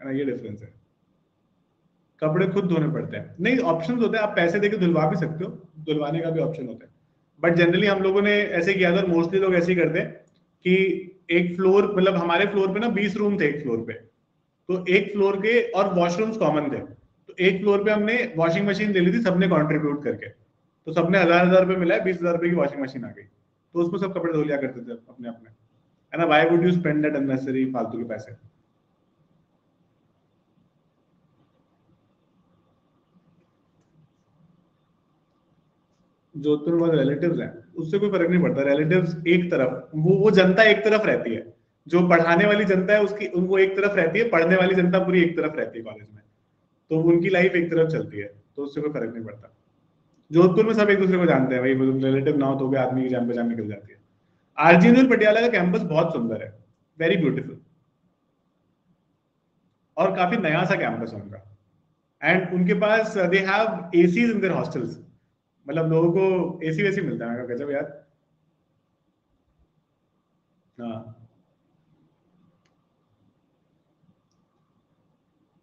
है ना? ये डिफरेंस है। कपड़े खुद धोने पड़ते हैं। नहीं ऑप्शन होते हैं। आप पैसे देके धुलवा भी सकते हो। धुलवाने का भी ऑप्शन होता है। बट जनरली हम लोगों ने ऐसे किया था मोस्टली लोग ऐसे ही करते हैं कि एक फ्लोर मतलब हमारे फ्लोर पे ना बीस रूम थे एक फ्लोर पे। तो एक फ्लोर के और वॉशरूम्स कॉमन थे। तो एक फ्लोर पे हमने वॉशिंग मशीन ले ली थी, सबने कॉन्ट्रीब्यूट करके। तो सबने हज़ार हज़ार रुपए मिला है, बीस हज़ार रुपए की वॉशिंग मशीन आ गई। तो उसमें सब कपड़े धो लिया करते थे अपने अपने। है ना why would you spend that unnecessary फालतू के पैसे? जोधपुर में रिलेटिव्स हैं, उससे कोई फ़र्क नहीं पड़ता। रिलेटिव्स एक तरफ़, वो वो जनता एक तरफ़ रहती है। जो पढ़ाने वाली जनता है, उसकी वो एक तरफ़ रहती है, पढ़ने वाली जनता पूरी एक तरफ़ रहती है कॉलेज में। तो उनकी लाइफ एक तरफ़ चलती है तो उससे कोई फ़र्क नहीं पड़ता। जोधपुर में सब एक दूसरे को जानते हैं, भाई रिलेटिव ना हो तो भी आदमी की जान पहचान निकल जाती है। आरजीएनएल पटियाला का कैंपस बहुत सुंदर है वेरी ब्यूटीफुल और काफ़ी नया सा कैंपस है उनका। एंड उनके पास they have ACs in their hostels मतलब लोगों को एसी वैसी मिलता है गजब यार। हाँ।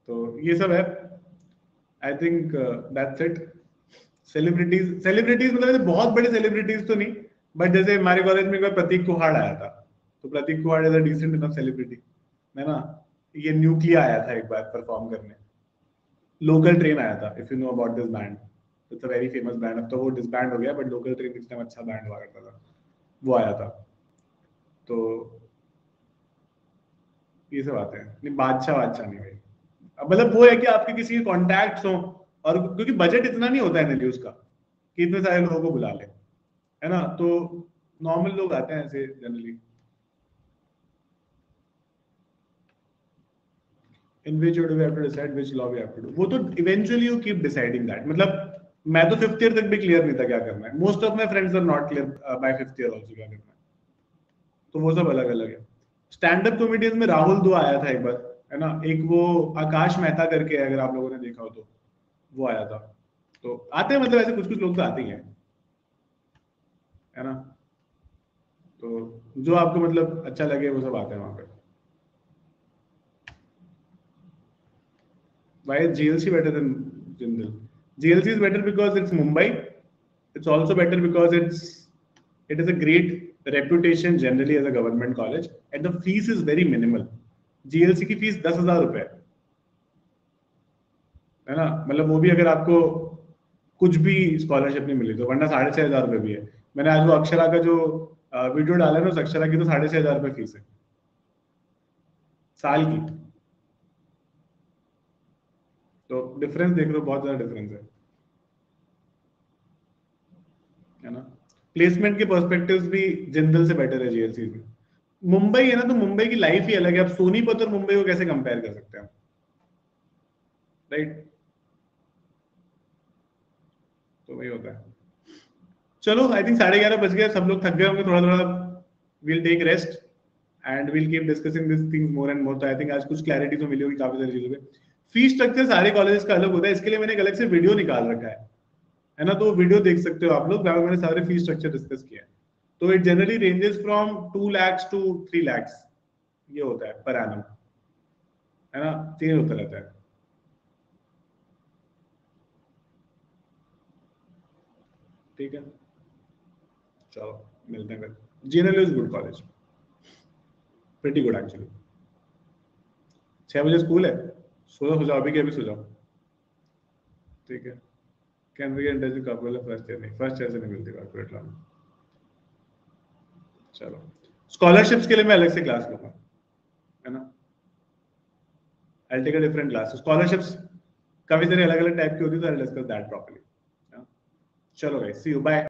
तो ये सब है। I think that's it celebrities celebrities मतलब बहुत बड़ी सेलिब्रिटीज तो नहीं बट जैसे हमारे कॉलेज में एक बार प्रतीक कुहाड़ आया था तो Prateek Kuhad is a decent enough celebrity है ना? ये न्यूक्लिया आया था एक बार परफॉर्म करने। लोकल ट्रेन आया था if you know about this band it's a very famous band अब तो वो डिसबैंड हो गया बट लोकल ट्रेन इस टाइम अच्छा बैंड हुआ करता था, वो आया था। तो ये सब आते हैं। नहीं, बादशाह बादशाह नहीं भाई। मतलब वो है कि आपके किसी कॉन्टैक्ट्स हो और क्योंकि बजट इतना नहीं होता है न्यूज़ का कि इतने सारे लोगों को बुला ले, है ना? तो नॉर्मल लोग आते हैं ऐसे generally in which order we have to decide, which law we have to do वो तो eventually you keep deciding that मतलब मैं तो फिफ्थ ईयर तक भी क्लियर नहीं था क्या करना है। Most of my friends are not clear by fifth year also क्या करना है। तो वो सब अलग अलग है। स्टैंड अप कॉमेडियंस में राहुल दो आया था एक बार। है ना? एक वो आकाश मेहता करके अगर आप लोगों ने देखा हो तो। वो आया था। तो आते हैं मतलब ऐसे कुछ कुछ लोग तो आते ही है। ना? तो जो आपको मतलब अच्छा लगे, वो सब आते हैं वहाँ पर भाई college and the fees is very minimal GLC की फ़ीस दस हज़ार रुपए है। ना? मतलब वो भी अगर आपको कुछ भी स्कॉलरशिप नहीं मिली तो वरना साढ़े छह हज़ार रुपए भी है। मैंने आज वो अक्षरा का जो वीडियो डाला ना, उस अक्षरा की तो साढ़े छह हज़ार रुपए फ़ीस है। साल की। तो डिफरेंस देख लो, बहुत ज़्यादा डिफरेंस है। है ना? प्लेसमेंट के पर्सपेक्टिव्स भी जिंदल से बेटर है जीएलसी में मुंबई है ना तो मुंबई की लाइफ ही अलग है। आप सोनीपत और मुंबई को कैसे कंपेयर कर सकते हैं राइट तो वही होता है। चलो आई थिंक साढ़े ग्यारह बज गए। सब लोग थक गए होंगे थोड़ा थोड़ा will take rest and will keep discussing this things more and more तो आई थिंक आज कुछ क्लैरिटी तो मिली होगी काफ़ी सारी चीज़ों पे। फ़ी स्ट्रक्चर सारे कॉलेजेस का अलग होता है। इसके लिए मैंने एक अलग से वीडियो निकाल रखा है। है ना? तो वीडियो देख सकते हो आप लोग मैंने सारे फ़ी स्ट्रक्चर डिस्कस किया है। तो it generally ranges from two lakhs to three lakhs ये होता है पर एनम है ना? चेंज होता रहता है। ठीक है? चलो, मिलते हैं फिर। GNL is good college pretty good actually छह बजे स्कूल है? सो हो जाओ अभी के अभी सो जाओ ठीक है? Can we get dozen corporate first year नहीं फ़र्स्ट ईयर से नहीं मिलती कॉर्पोरेट लोन चलो। स्कॉलरशिप्स के लिए मैं अलग से क्लास लूँगा, है ना? I take a different class scholarships काफ़ी सारी अलग अलग टाइप की होती है तो आई डिस्कस दैट प्रॉपर्ली चलो गाइस सी यू बाय